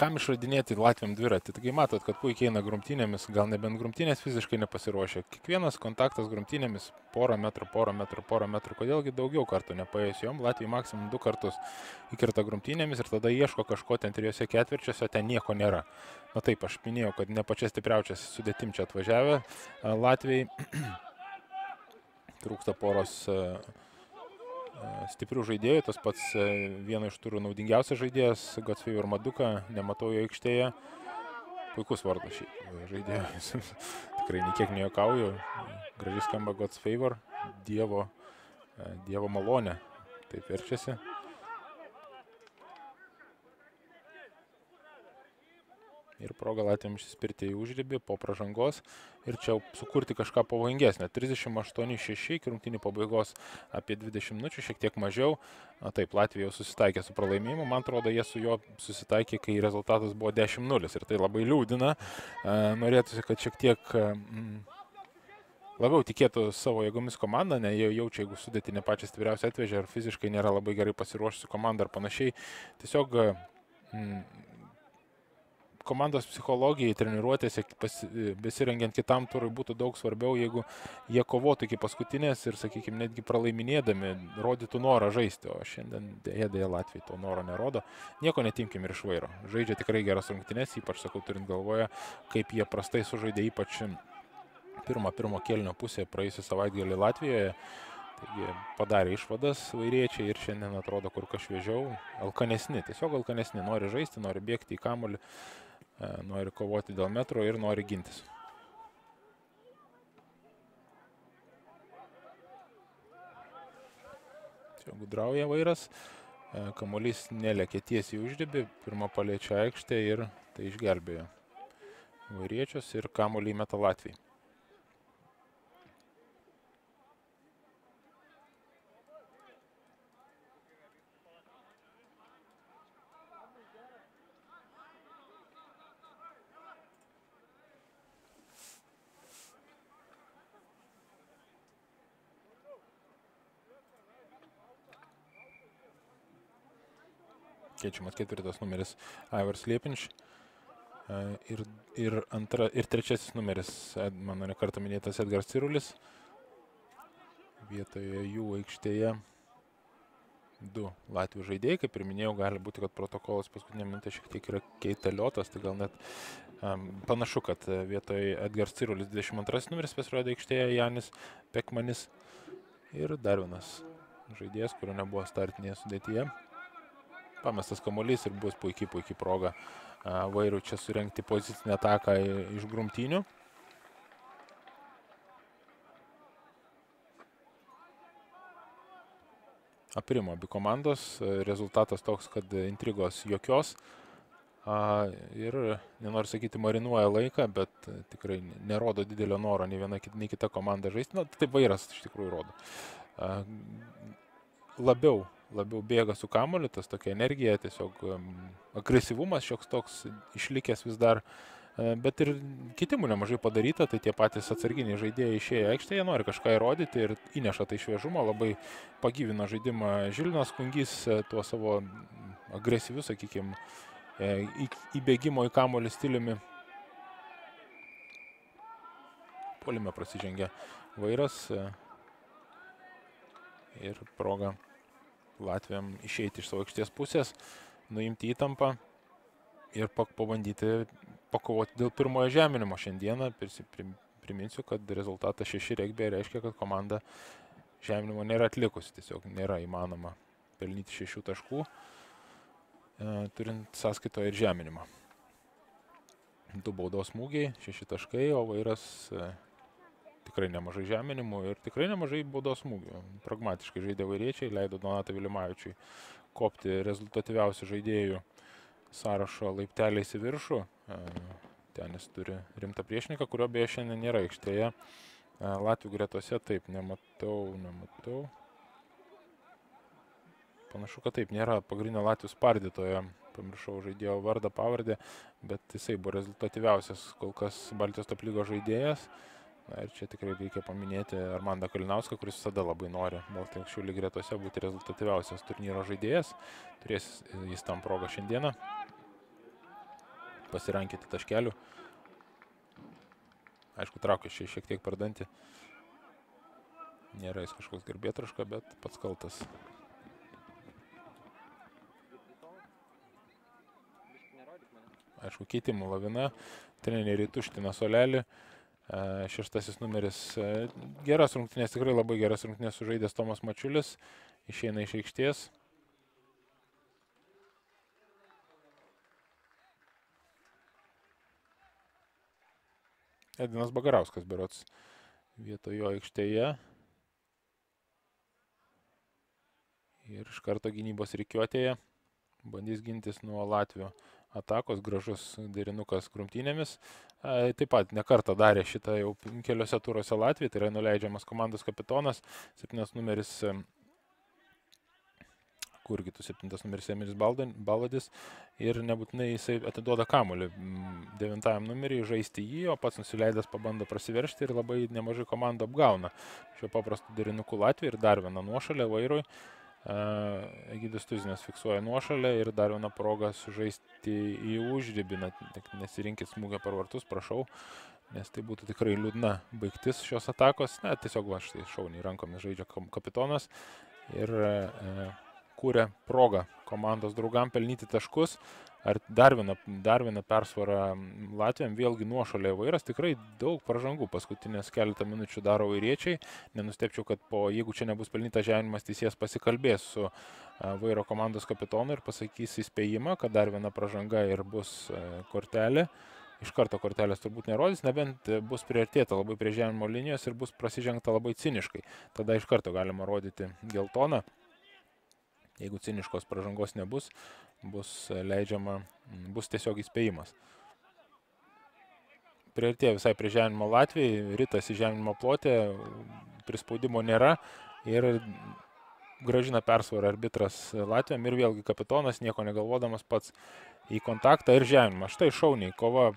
Kam išradinėti Latviam dviratį? Taigi matot, kad puikiai eina grumtynėmis, gal nebent grumtynės fiziškai nepasiruošę. Kiekvienas kontaktas grumtynėmis porą metrų, porą metrų, porą metrų. Kodėlgi daugiau kartų nepaėjus jom? Latvijai maksimum du kartus įkirta grumtynėmis ir tada ieško kažko ten trijose ketvirčiuose, ten nieko nėra. Na taip, aš minėjau, kad ne pačias stipriausias sudėtim čia atvažiavę Latvijai. <clears throat> Trūksta poros stiprių žaidėjų, tas pats e, vieno iš turų naudingiausias žaidėjas, Godsfavor Maduka, nematau jo aikštėje. Puikus vardas šiaip žaidėjas. <laughs> Tikrai niekiek nejuokauju. Gražiai skamba Godsfavor, Dievo, e, dievo malonė. Taip verčiasi. Ir proga Latvijams išsispirti į užribį po pražangos ir čia sukurti kažką pavojingesnio. 38-6 iki rungtinių pabaigos apie 20 minučių, šiek tiek mažiau. Na taip, Latvija jau susitaikė su pralaimėjimu, man atrodo, jie su juo susitaikė, kai rezultatas buvo 10-0 ir tai labai liūdina. Norėtųsi, kad šiek tiek mm, labiau tikėtų savo jėgomis komanda, ne jie jaučia, jeigu sudėti ne pačią stipriausią atvežė ar fiziškai nėra labai gerai pasiruošusi komanda ar panašiai. Tiesiog mm, komandos psichologijai, treniruotėse, besirengiant kitam turui būtų daug svarbiau, jeigu jie kovotų iki paskutinės ir, sakykime, netgi pralaiminėdami rodytų norą žaisti, o šiandien dėja, dėja Latvijai to noro nerodo. Nieko netimkim ir iš vairo. Žaidžia tikrai geras rungtynės, ypač, sakau, turint galvoje, kaip jie prastai sužaidė, ypač pirmą, pirmo kelnio pusę praėjusią savaitgalį Latvijoje. Taigi padarė išvadas vairiečiai ir šiandien atrodo kur kas šviežiau, alkanesni, tiesiog alkanesni, nori žaisti, nori bėgti į kamulį. E, nori kovoti dėl metro ir nori gintis. Čia gudrauja vairas, e, kamuolys nelėkė tiesiai užribį, pirmą paliečia aikštę ir tai išgelbėjo vairiečius ir kamuolį meta Latvijai. Keičiamas ketvirtas numeris Ivars Liepinš. E, ir, ir, antra, ir trečiasis numeris, mano nekartą minėtas Edgars Cirulis. Vietoje jų aikštėje du Latvijų žaidėjai, kaip ir minėjau, gali būti, kad protokolas paskutinė minutė šiek tiek yra keitaliotas, tai gal net um, panašu, kad vietoje Edgars Cirulis 22 numeris pasirodė aikštėje Janis Pekmanis ir dar vienas žaidėjas, kurio nebuvo startinėje sudėtyje pamestas kamuolys ir bus puikiai, puikiai proga vairių čia surenkti pozicinę ataką iš grumtinių. Aprimo abi komandos, rezultatas toks, kad intrigos jokios. Ir, nenoriu sakyti, marinuoja laiką, bet tikrai nerodo didelio noro nei viena, nei kita komanda žaisti. Na, taip vairas iš tikrųjų rodo. Labiau labiau bėga su kamoliu, tas tokia energija, tiesiog agresyvumas šioks toks išlikęs vis dar. E, bet ir kitimų nemažai padaryta, tai tie patys atsarginiai žaidėjai išėję aikštėje, nori kažką įrodyti ir įneša tai šviežumo, labai pagyvino žaidimą Žilinas Kungys e, tuo savo agresyviu, sakykime, įbėgimo į kamolį stiliumi. Polime prasižengia vairas e, ir proga Latvijam išeiti iš savo aikštės pusės, nuimti įtampą ir pabandyti pakovoti dėl pirmojo žeminimo. Šiandieną priminsiu, kad rezultatas 6 regbė reiškia, kad komanda žeminimo nėra atlikusi, tiesiog nėra įmanoma pelnyti 6 taškų, e, turint sąskaitoje ir žeminimą. Du baudos smūgiai, 6 taškai, o vairas e, tikrai nemažai žeminimų ir tikrai nemažai baudos smūgių. Pragmatiškai žaidė vairiečiai, leido Donatą Vilimavičiui kopti rezultatyviausių žaidėjų sąrašo laipteliais į viršų. E, ten jis turi rimtą priešininką, kurio beje šiandien nėra aikštėje. E, Latvių gretose taip, nematau, nematau. Panašu, kad taip, nėra pagrindinio Latvijos spardytojo, pamiršau žaidėjo vardą, pavardę, bet jisai buvo rezultatyviausias kol kas Baltijos top lygos žaidėjas. Na ir čia tikrai reikia paminėti Armandą Kalinauską, kuris visada labai nori Baltijos lygiai gretose būti rezultatyviausias turnyro žaidėjas. Turės jis tam progą šiandieną pasirankyti taškelių. Aišku, traukia šį šiek tiek per dantį. Nėra jis kažkoks garbėtraška, bet pats kaltas. Aišku, keitimų lavina. Treneriai tuština solelį. Šeštasis numeris. Geras rungtynės, tikrai labai geras rungtynės sužaidęs Tomas Mačiulis. išeina iš aikštės. Edinas Bagarauskas berots vietojo aikštėje. Ir iš karto gynybos reikiuotėje bandys gintis nuo Latvijos atakos, gražus derinukas krumtynėmis. Taip pat nekartą darė šitą jau keliose turuose Latvijai, tai yra nuleidžiamas komandos kapitonas, septynas numeris kurgi tu septintas numeris Emilis Baladis ir nebūtinai jisai atiduoda kamulį devintajam numeriui žaisti jį, o pats nusileidęs pabando prasiveršti ir labai nemažai komandų apgauna šio paprastu derinuku Latvijai ir dar vieną nuošalę vairui. Egidus Tuzinės fiksuoja nuošalę ir dar vieną progą sužaisti į užribį, nesirinkit smūgio per vartus, prašau, nes tai būtų tikrai liūdna baigtis šios atakos. Ne, tiesiog va štai šauniai rankomis žaidžia kapitonas ir e, kūrė progą komandos draugam pelnyti taškus. Ar dar vieną, dar vieną persvarą Latvijam, vėlgi nuošalė vairas, tikrai daug pažangų paskutinės keletą minučių daro vairiečiai. Nenustepčiau, kad po, jeigu čia nebus pelnytas žeminimas, teisėjas pasikalbės su vairo komandos kapitonu ir pasakys įspėjimą, kad dar viena pažanga ir bus kortelė. Iš karto kortelės turbūt nerodys, nebent bus priartėta labai prie žemimo linijos ir bus prasižengta labai ciniškai. Tada iš karto galima rodyti geltoną. Jeigu ciniškos pažangos nebus, bus leidžiama, bus tiesiog įspėjimas. Priartėjo visai prie žemimo Latvijai, rytas į žemimo plotę, prispaudimo nėra ir gražina persvarą arbitras Latvijam ir vėlgi kapitonas, nieko negalvodamas pats į kontaktą ir žemimą. Štai šauniai, kova,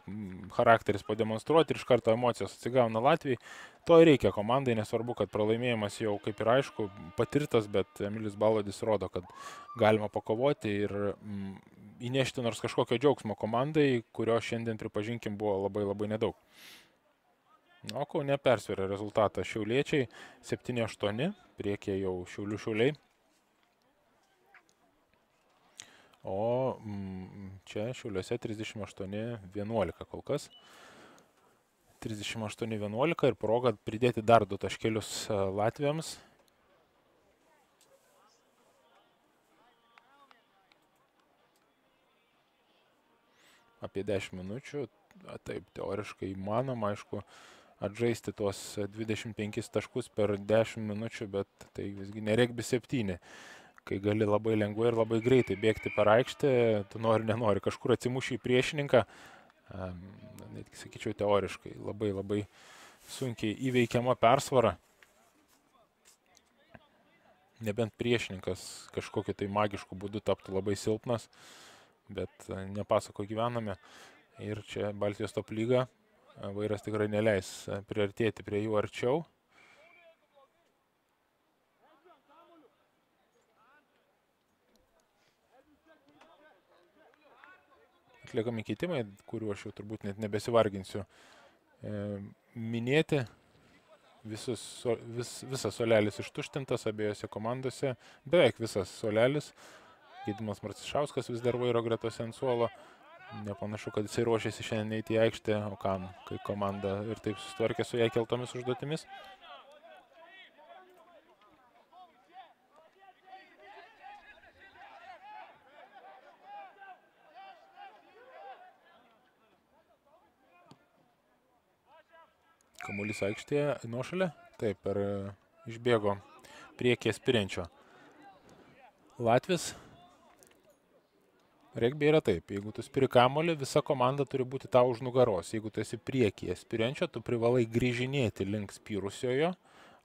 charakteris pademonstruoti ir iš karto emocijos atsigauna Latvijai. To reikia komandai, nesvarbu, kad pralaimėjimas jau kaip ir aišku patirtas, bet Emilis Balodis rodo, kad galima pakovoti ir mm, įnešti nors kažkokio džiaugsmo komandai, kurio šiandien, pripažinkim, buvo labai labai nedaug. O Kaune persveria rezultatą Šiauliečiai 7-8, priekė jau Šiaulių Šiauliai. O mm, čia Šiauliuose 38-11 kol kas. 38-11 ir proga pridėti dar du taškelius e, Latvijams. Apie 10 minučių, taip, teoriškai įmanoma, aišku, atžaisti tuos 25 taškus per 10 minučių, bet tai visgi neregbi 7, kai gali labai lengvai ir labai greitai bėgti per aikštę, tu nori, nenori, kažkur atsimuši į priešininką, netgi sakyčiau teoriškai, labai labai sunkiai įveikiama persvara. Nebent priešininkas kažkokiu tai magišku būdu taptų labai silpnas, bet nepasako gyvename. Ir čia Baltijos top lyga vairas tikrai neleis priartėti prie jų arčiau. Atliekami keitimai, kuriuo aš jau turbūt net nebesivarginsiu e, minėti. Visus, vis, visas solelis ištuštintas abiejose komandose, beveik visas solelis. Gydimas Marcišauskas vis dar vairo gretose ant suolo. Nepanašu, kad jisai ruošiasi šiandien eiti į aikštę, o kam, kai komanda ir taip susitvarkė su ją keltomis užduotimis. Kamuolys aikštėje, nuošalė, taip, per išbėgo priekį spiriančio. Latvis Regbė yra taip, jeigu tu spiri kamolį, visa komanda turi būti tau už nugaros. Jeigu tu esi priekyje spiriančio, tu privalai grįžinėti link spirusiojo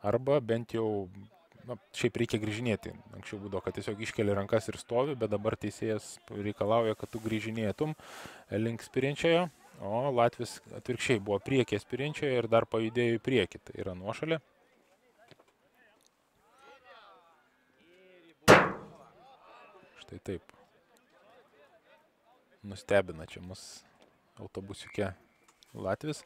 arba bent jau, na, šiaip reikia grįžinėti. Anksčiau būdavo, kad tiesiog iškeli rankas ir stovi, bet dabar teisėjas reikalauja, kad tu grįžinėtum link spiriančiojo, o Latvis atvirkščiai buvo priekyje spiriančiojo ir dar pajudėjo į priekį, tai yra nuošalė. Štai taip nustebina čia mus autobusiuke Latvis.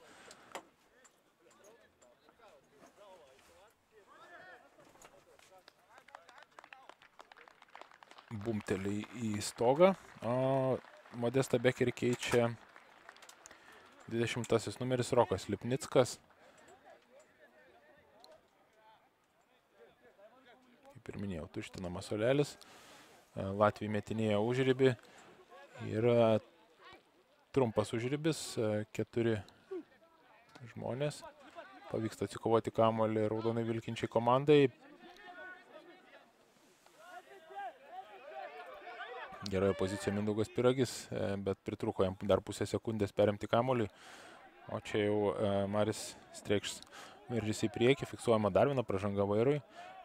Bumtelį į stogą, o Modesta Becker keičia 20 numeris Rokas Lipnickas. kaip ir minėjau, tuštinamas solelis. E, Latvijai metinėje užribį ir e, trumpas užribis, e, keturi žmonės. Pavyksta atsikovoti kamolį raudonai vilkinčiai komandai. Geroje pozicijoje Mindaugas Piragis, bet pritruko jam dar pusę sekundės perimti kamolį. O čia jau Maris Strekšs veržys į priekį, fiksuojama dar viena pražanga vairui.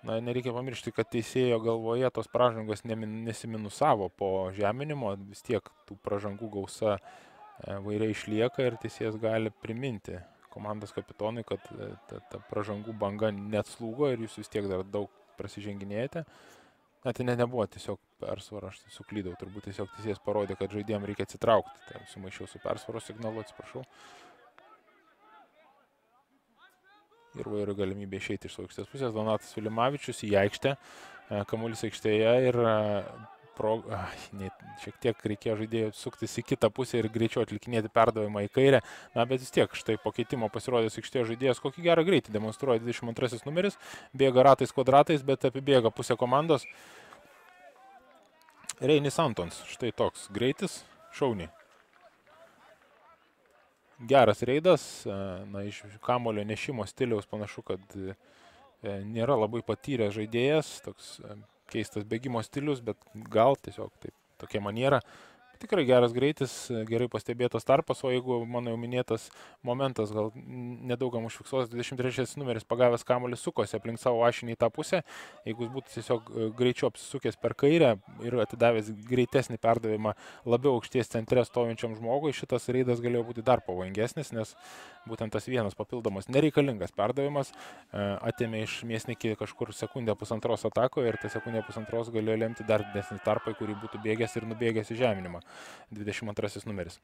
Na, nereikia pamiršti, kad teisėjo galvoje tos pražangos nesiminusavo po žeminimo, vis tiek tų pražangų gausa e, vairiai išlieka ir teisėjas gali priminti komandos kapitonui, kad e, ta, ta pražangų banga net slūgo ir jūs vis tiek dar daug prasiženginėjate. Na, tai ne, nebuvo tiesiog persvara, aš suklydau, turbūt tiesiog teisėjas parodė, kad žaidėjim reikia atsitraukti. Tai sumaišiau su persvaros signalu, atsiprašau. ir vairo galimybė išeiti iš savo aikštės pusės. Donatas Vilimavičius į aikštę, e, kamuolis aikštėje ir e, pro, ai, šiek tiek reikėjo žaidėjų suktis į kitą pusę ir greičiau atlikinėti perdavimą į kairę. Na, bet vis tiek štai po keitimo pasirodęs aikštėje žaidėjas kokį gerą greitį demonstruoja 22 numeris, bėga ratais kvadratais, bet apibėga pusę komandos. Reinis Antons, štai toks greitis, šauniai geras reidas, e, na, iš kamulio nešimo stiliaus panašu, kad e, nėra labai patyręs žaidėjas, toks e, keistas bėgimo stilius, bet gal tiesiog taip, tokia maniera Tikrai geras greitis, gerai pastebėtas tarpas, o jeigu mano jau minėtas momentas, gal nedaugam užfiksuos, 23 numeris pagavęs kamuolį sukosi aplink savo ašinį į tą pusę, jeigu jis būtų tiesiog e, greičiau apsisukęs per kairę ir atidavęs greitesnį perdavimą labiau aukšties centre stovinčiam žmogui, šitas reidas galėjo būti dar pavojingesnis, nes būtent tas vienas papildomas nereikalingas perdavimas e, atėmė iš mėsnikį kažkur sekundę pusantros atakoje ir ta sekundė pusantros galėjo lemti dar didesnį tarpą, kurį būtų bėgęs ir nubėgęs į žeminimą. 22 numeris.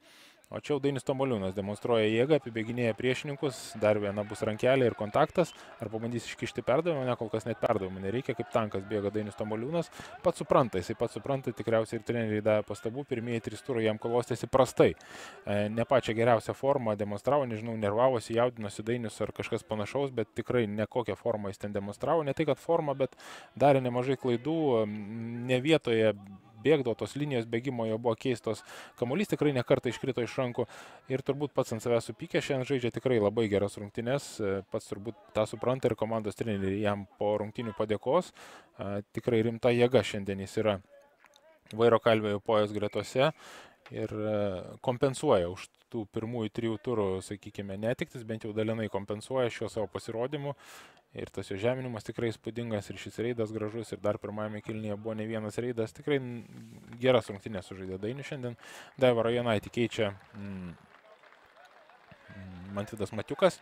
O čia jau Dainis Tomoliūnas demonstruoja jėgą, apibėginėja priešininkus, dar viena bus rankelė ir kontaktas, ar pabandys iškišti perdavimą, ne kol kas net perdavimą nereikia, kaip tankas bėga Dainis Tomoliūnas, pats supranta, jisai pats supranta, tikriausiai ir treneriai davė pastabų, pirmieji trys turai jam klostėsi prastai, e, ne pačią geriausią formą demonstravo, nežinau, nervavosi, jaudinosi Dainis ar kažkas panašaus, bet tikrai ne kokią formą jis ten demonstravo, ne tai kad formą, bet darė nemažai klaidų, ne vietoje bėgdavo, tos linijos bėgimo jo buvo keistos, kamuolys tikrai nekarta iškrito iš rankų ir turbūt pats ant savęs supykė, šiandien žaidžia tikrai labai geras rungtynes, pats turbūt tą supranta ir komandos treneriai jam po rungtynių padėkos, tikrai rimta jėga šiandien jis yra vairo kalvėjo pojas gretose ir kompensuoja už tų pirmųjų trijų turų, sakykime, netiktis, bent jau dalinai kompensuoja šiuo savo pasirodymu Ir tas jo žeminimas tikrai spūdingas ir šis reidas gražus ir dar pirmajame kilnyje buvo ne vienas reidas. Tikrai geras rungtynės sužaidė Dainių šiandien. Daiva Rajonaitį keičia mm, mm Mantvidas Matiukas.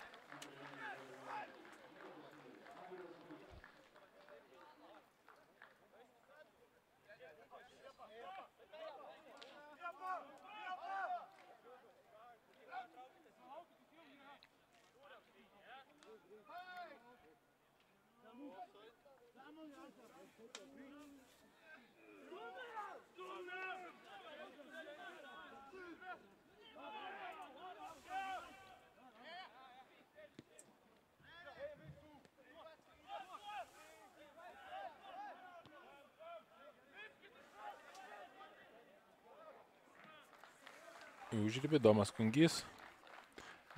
Užribį, Domas Kungys,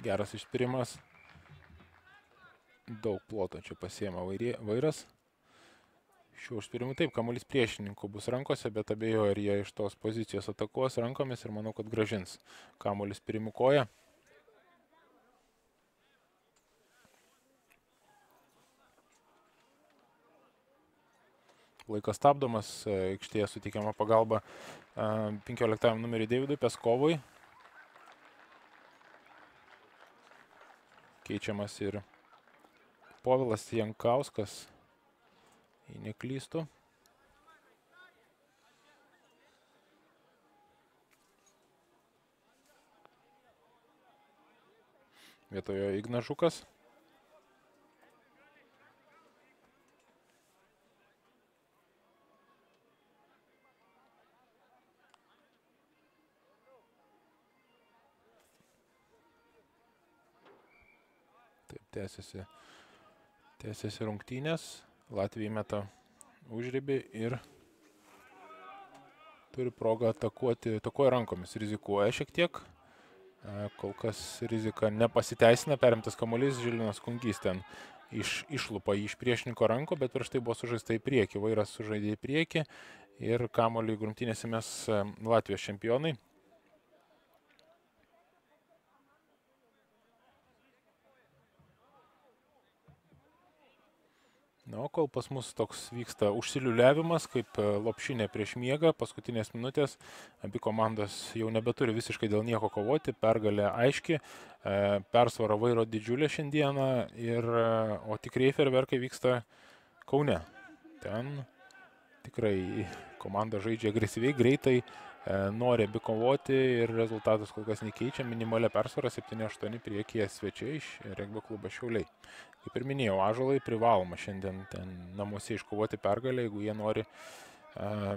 geras išspirimas, daug ploto čia pasiema vairas. Šiuo užspirimu taip, kamuolys priešininkų bus rankose, bet abejoju, ar jie iš tos pozicijos atakuos rankomis ir manau, kad gražins kamuolys spirimu koja. Laikas stabdomas, aikštėje suteikiama pagalba 15 numeriui Davidui Peskovui. keičiamas ir Povilas Jankauskas, jei neklystu. Vietojo Ignažukas. tęsiasi, tęsiasi rungtynės. Latvija meta užribį ir turi progą atakuoti, atakuoja rankomis, rizikuoja šiek tiek. E, kol kas rizika nepasiteisina, perimtas kamuolys, Žilinas Kungys ten iš, išlupa iš priešininko ranko, bet prieš tai buvo sužaista į priekį, vairas sužaidė į priekį ir kamuolį grumtinėse mes e, Latvijos čempionai. Na, o kol pas mus toks vyksta užsiliuliavimas, kaip e, lopšinė prieš miegą, paskutinės minutės, abi komandos jau nebeturi visiškai dėl nieko kovoti, pergalė aiški, e, persvara vairo didžiulė šiandieną, ir, e, o tikrai ferverkai vyksta Kaune. Ten tikrai komanda žaidžia agresyviai, greitai, nori abi kovoti ir rezultatas kol kas nekeičia, minimalia persvara 7-8 priekyje svečiai iš regbio klubo Šiauliai. Kaip ir minėjau, Ažalai privaloma šiandien ten namuose iškovoti pergalę, jeigu jie nori uh,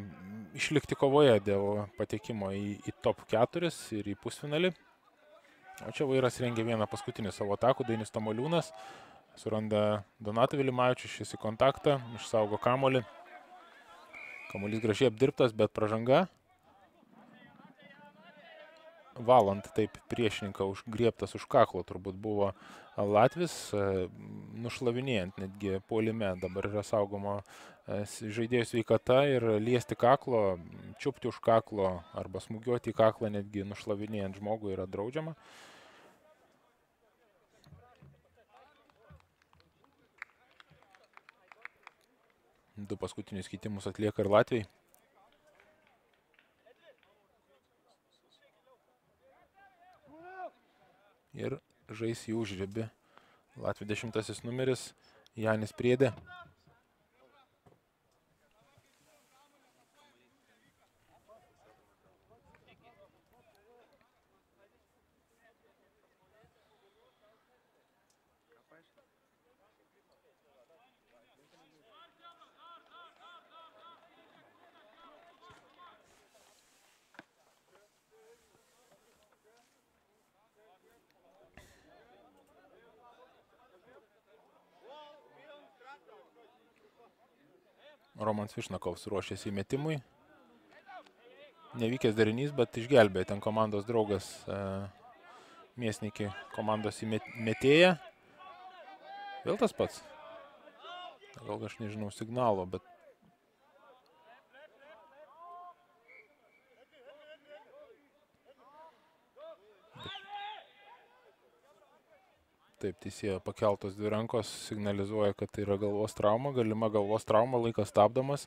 išlikti kovoje dėl patekimo į, į top 4 ir į pusfinalį. O čia vairas rengia vieną paskutinį savo atakų, Dainis Tamoliūnas. Suranda Donatą Vilimavičių, šis į kontaktą, išsaugo kamolį. Kamuolys gražiai apdirbtas, bet pražanga valant taip priešininką užgriebtas už kaklo turbūt buvo Latvis, e, nušlavinėjant netgi puolime. Dabar yra saugoma e, žaidėjų sveikata ir liesti kaklo, čiupti už kaklo arba smūgiuoti į kaklą netgi nušlavinėjant žmogų yra draudžiama. Du paskutinius keitimus atlieka ir Latvijai. Ir žais jų užribį. Latvijos dešimtasis numeris Janis Priedė. Roman Višnakovs ruošiasi įmetimui. Nevykęs darinys, bet išgelbėjo ten komandos draugas e, Miesnikį komandos įmetėja. Vėl tas pats. Gal aš nežinau signalo, bet Taip, teisėjo pakeltos dvi rankos signalizuoja, kad tai yra galvos trauma, galima galvos trauma, laikas stabdomas.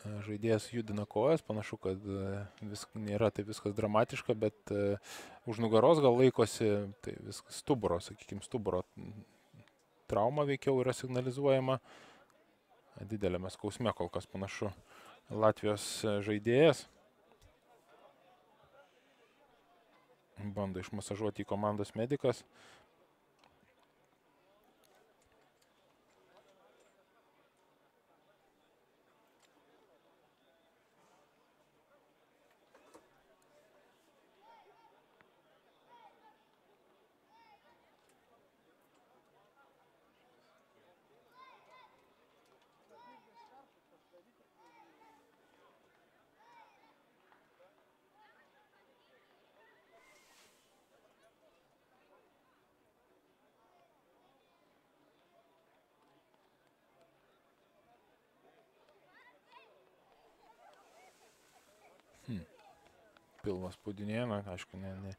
E, žaidėjas judina kojas, panašu, kad e, vis, nėra tai viskas dramatiška, bet uh, už nugaros gal laikosi, tai viskas stuburo, sakykime, stuburo trauma veikiau yra signalizuojama. Didelėme skausme kol kas panašu Latvijos žaidėjas. Bando išmasažuoti į komandos medikas. Spaudinėja, na, aišku, ne, ne,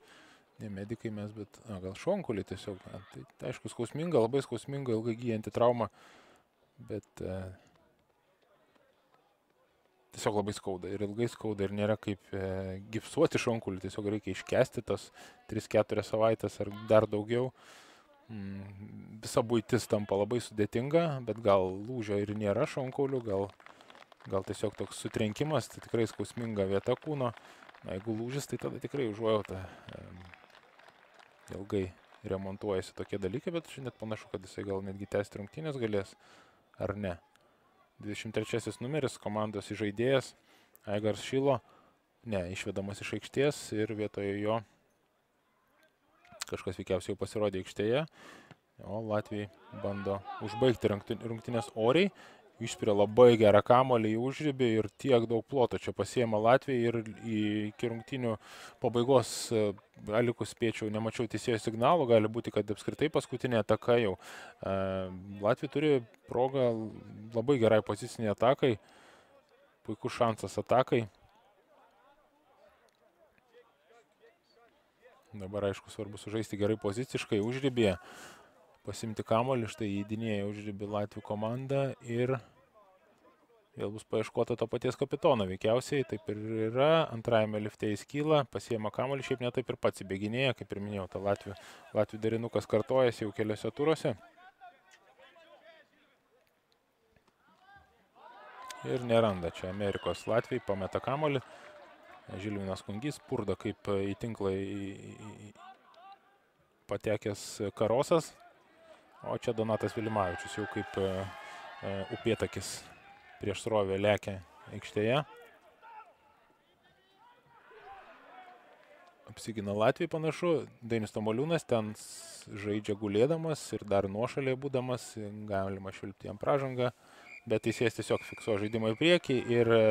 ne medikai mes, bet na, gal šonkulį tiesiog. Na, tai, tai aišku, skausminga, labai skausminga, ilgai gyjanti trauma, bet e, tiesiog labai skauda ir ilgai skauda ir nėra kaip e, gipsuoti šonkulį, tiesiog reikia iškesti tas 3-4 savaitės ar dar daugiau. Mm, visa būtis tampa labai sudėtinga, bet gal lūžio ir nėra šonkaulių, gal, gal tiesiog toks sutrenkimas, tai tikrai skausminga vieta kūno. Na, jeigu lūžis, tai tada tikrai užuojauta. Ilgai remontuojasi tokie dalykai, bet net panašu, kad jisai gal netgi tęsti rungtynės galės, ar ne. 23 numeris komandos įžaidėjas Aigars Šilo, ne, išvedamas iš aikštės ir vietoje jo kažkas veikiausiai jau pasirodė aikštėje. O Latvijai bando užbaigti rungtynės oriai. Išspiria labai gerą kamolį į užrybį ir tiek daug ploto čia pasiema Latvija ir iki rungtynių pabaigos, likus spėčiau, nemačiau teisėjo signalų, gali būti, kad apskritai paskutinė ataka jau. Latvija turi progą labai gerai poziciniai atakai, puikus šansas atakai. Dabar aišku svarbu sužaisti gerai poziciškai užrybėje pasimti kamolį, štai įdinėja užribį Latvių komanda ir vėl bus paieškota to paties kapitono. Veikiausiai taip ir yra, antrajame lifte jis kyla, pasiema kamolį, šiaip netaip ir pats įbėginėja, kaip ir minėjau, ta Latvių, Latvių darinukas kartojasi jau keliose turuose. Ir neranda čia Amerikos Latvijai, pameta kamolį. Žilvinas Kungys purda kaip į tinklą patekęs karosas, O čia Donatas Vilimavičius jau kaip e, e, upėtakis prieš srovę lekia aikštėje. Apsigina Latvijai panašu, Dainis Tomoliūnas ten žaidžia gulėdamas ir dar nuošalėje būdamas, galima švilpti jam pražangą bet teisėjas tiesiog fiksuoja žaidimą į priekį ir e,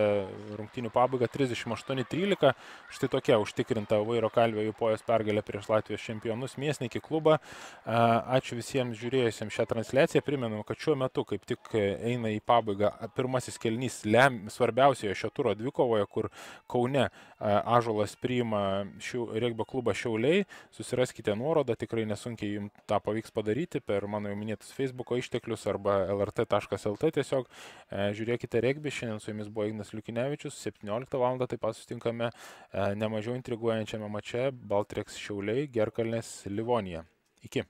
rungtynių pabaiga 38-13. Štai tokia užtikrinta Vairo Kalvio Jupojos pergalė prieš Latvijos čempionus Miesnikį klubą. Ačiū visiems žiūrėjusiems šią transliaciją. Primenu, kad šiuo metu kaip tik eina į pabaigą pirmasis kelnys lem, svarbiausioje šio turo dvikovoje, kur Kaune Ažolas priima šių regbio klubą Šiauliai. Susiraskite nuorodą, tikrai nesunkiai jums tą pavyks padaryti per mano jau minėtus Facebook'o išteklius arba lrt.lt tiesiog tiesiog e, žiūrėkite regbį. Šiandien su jumis buvo Ignas Liukinevičius. 17 val. taip pat sustinkame e, nemažiau intriguojančiame mače Baltreks Šiauliai, Gerkalnės Livonija. Iki.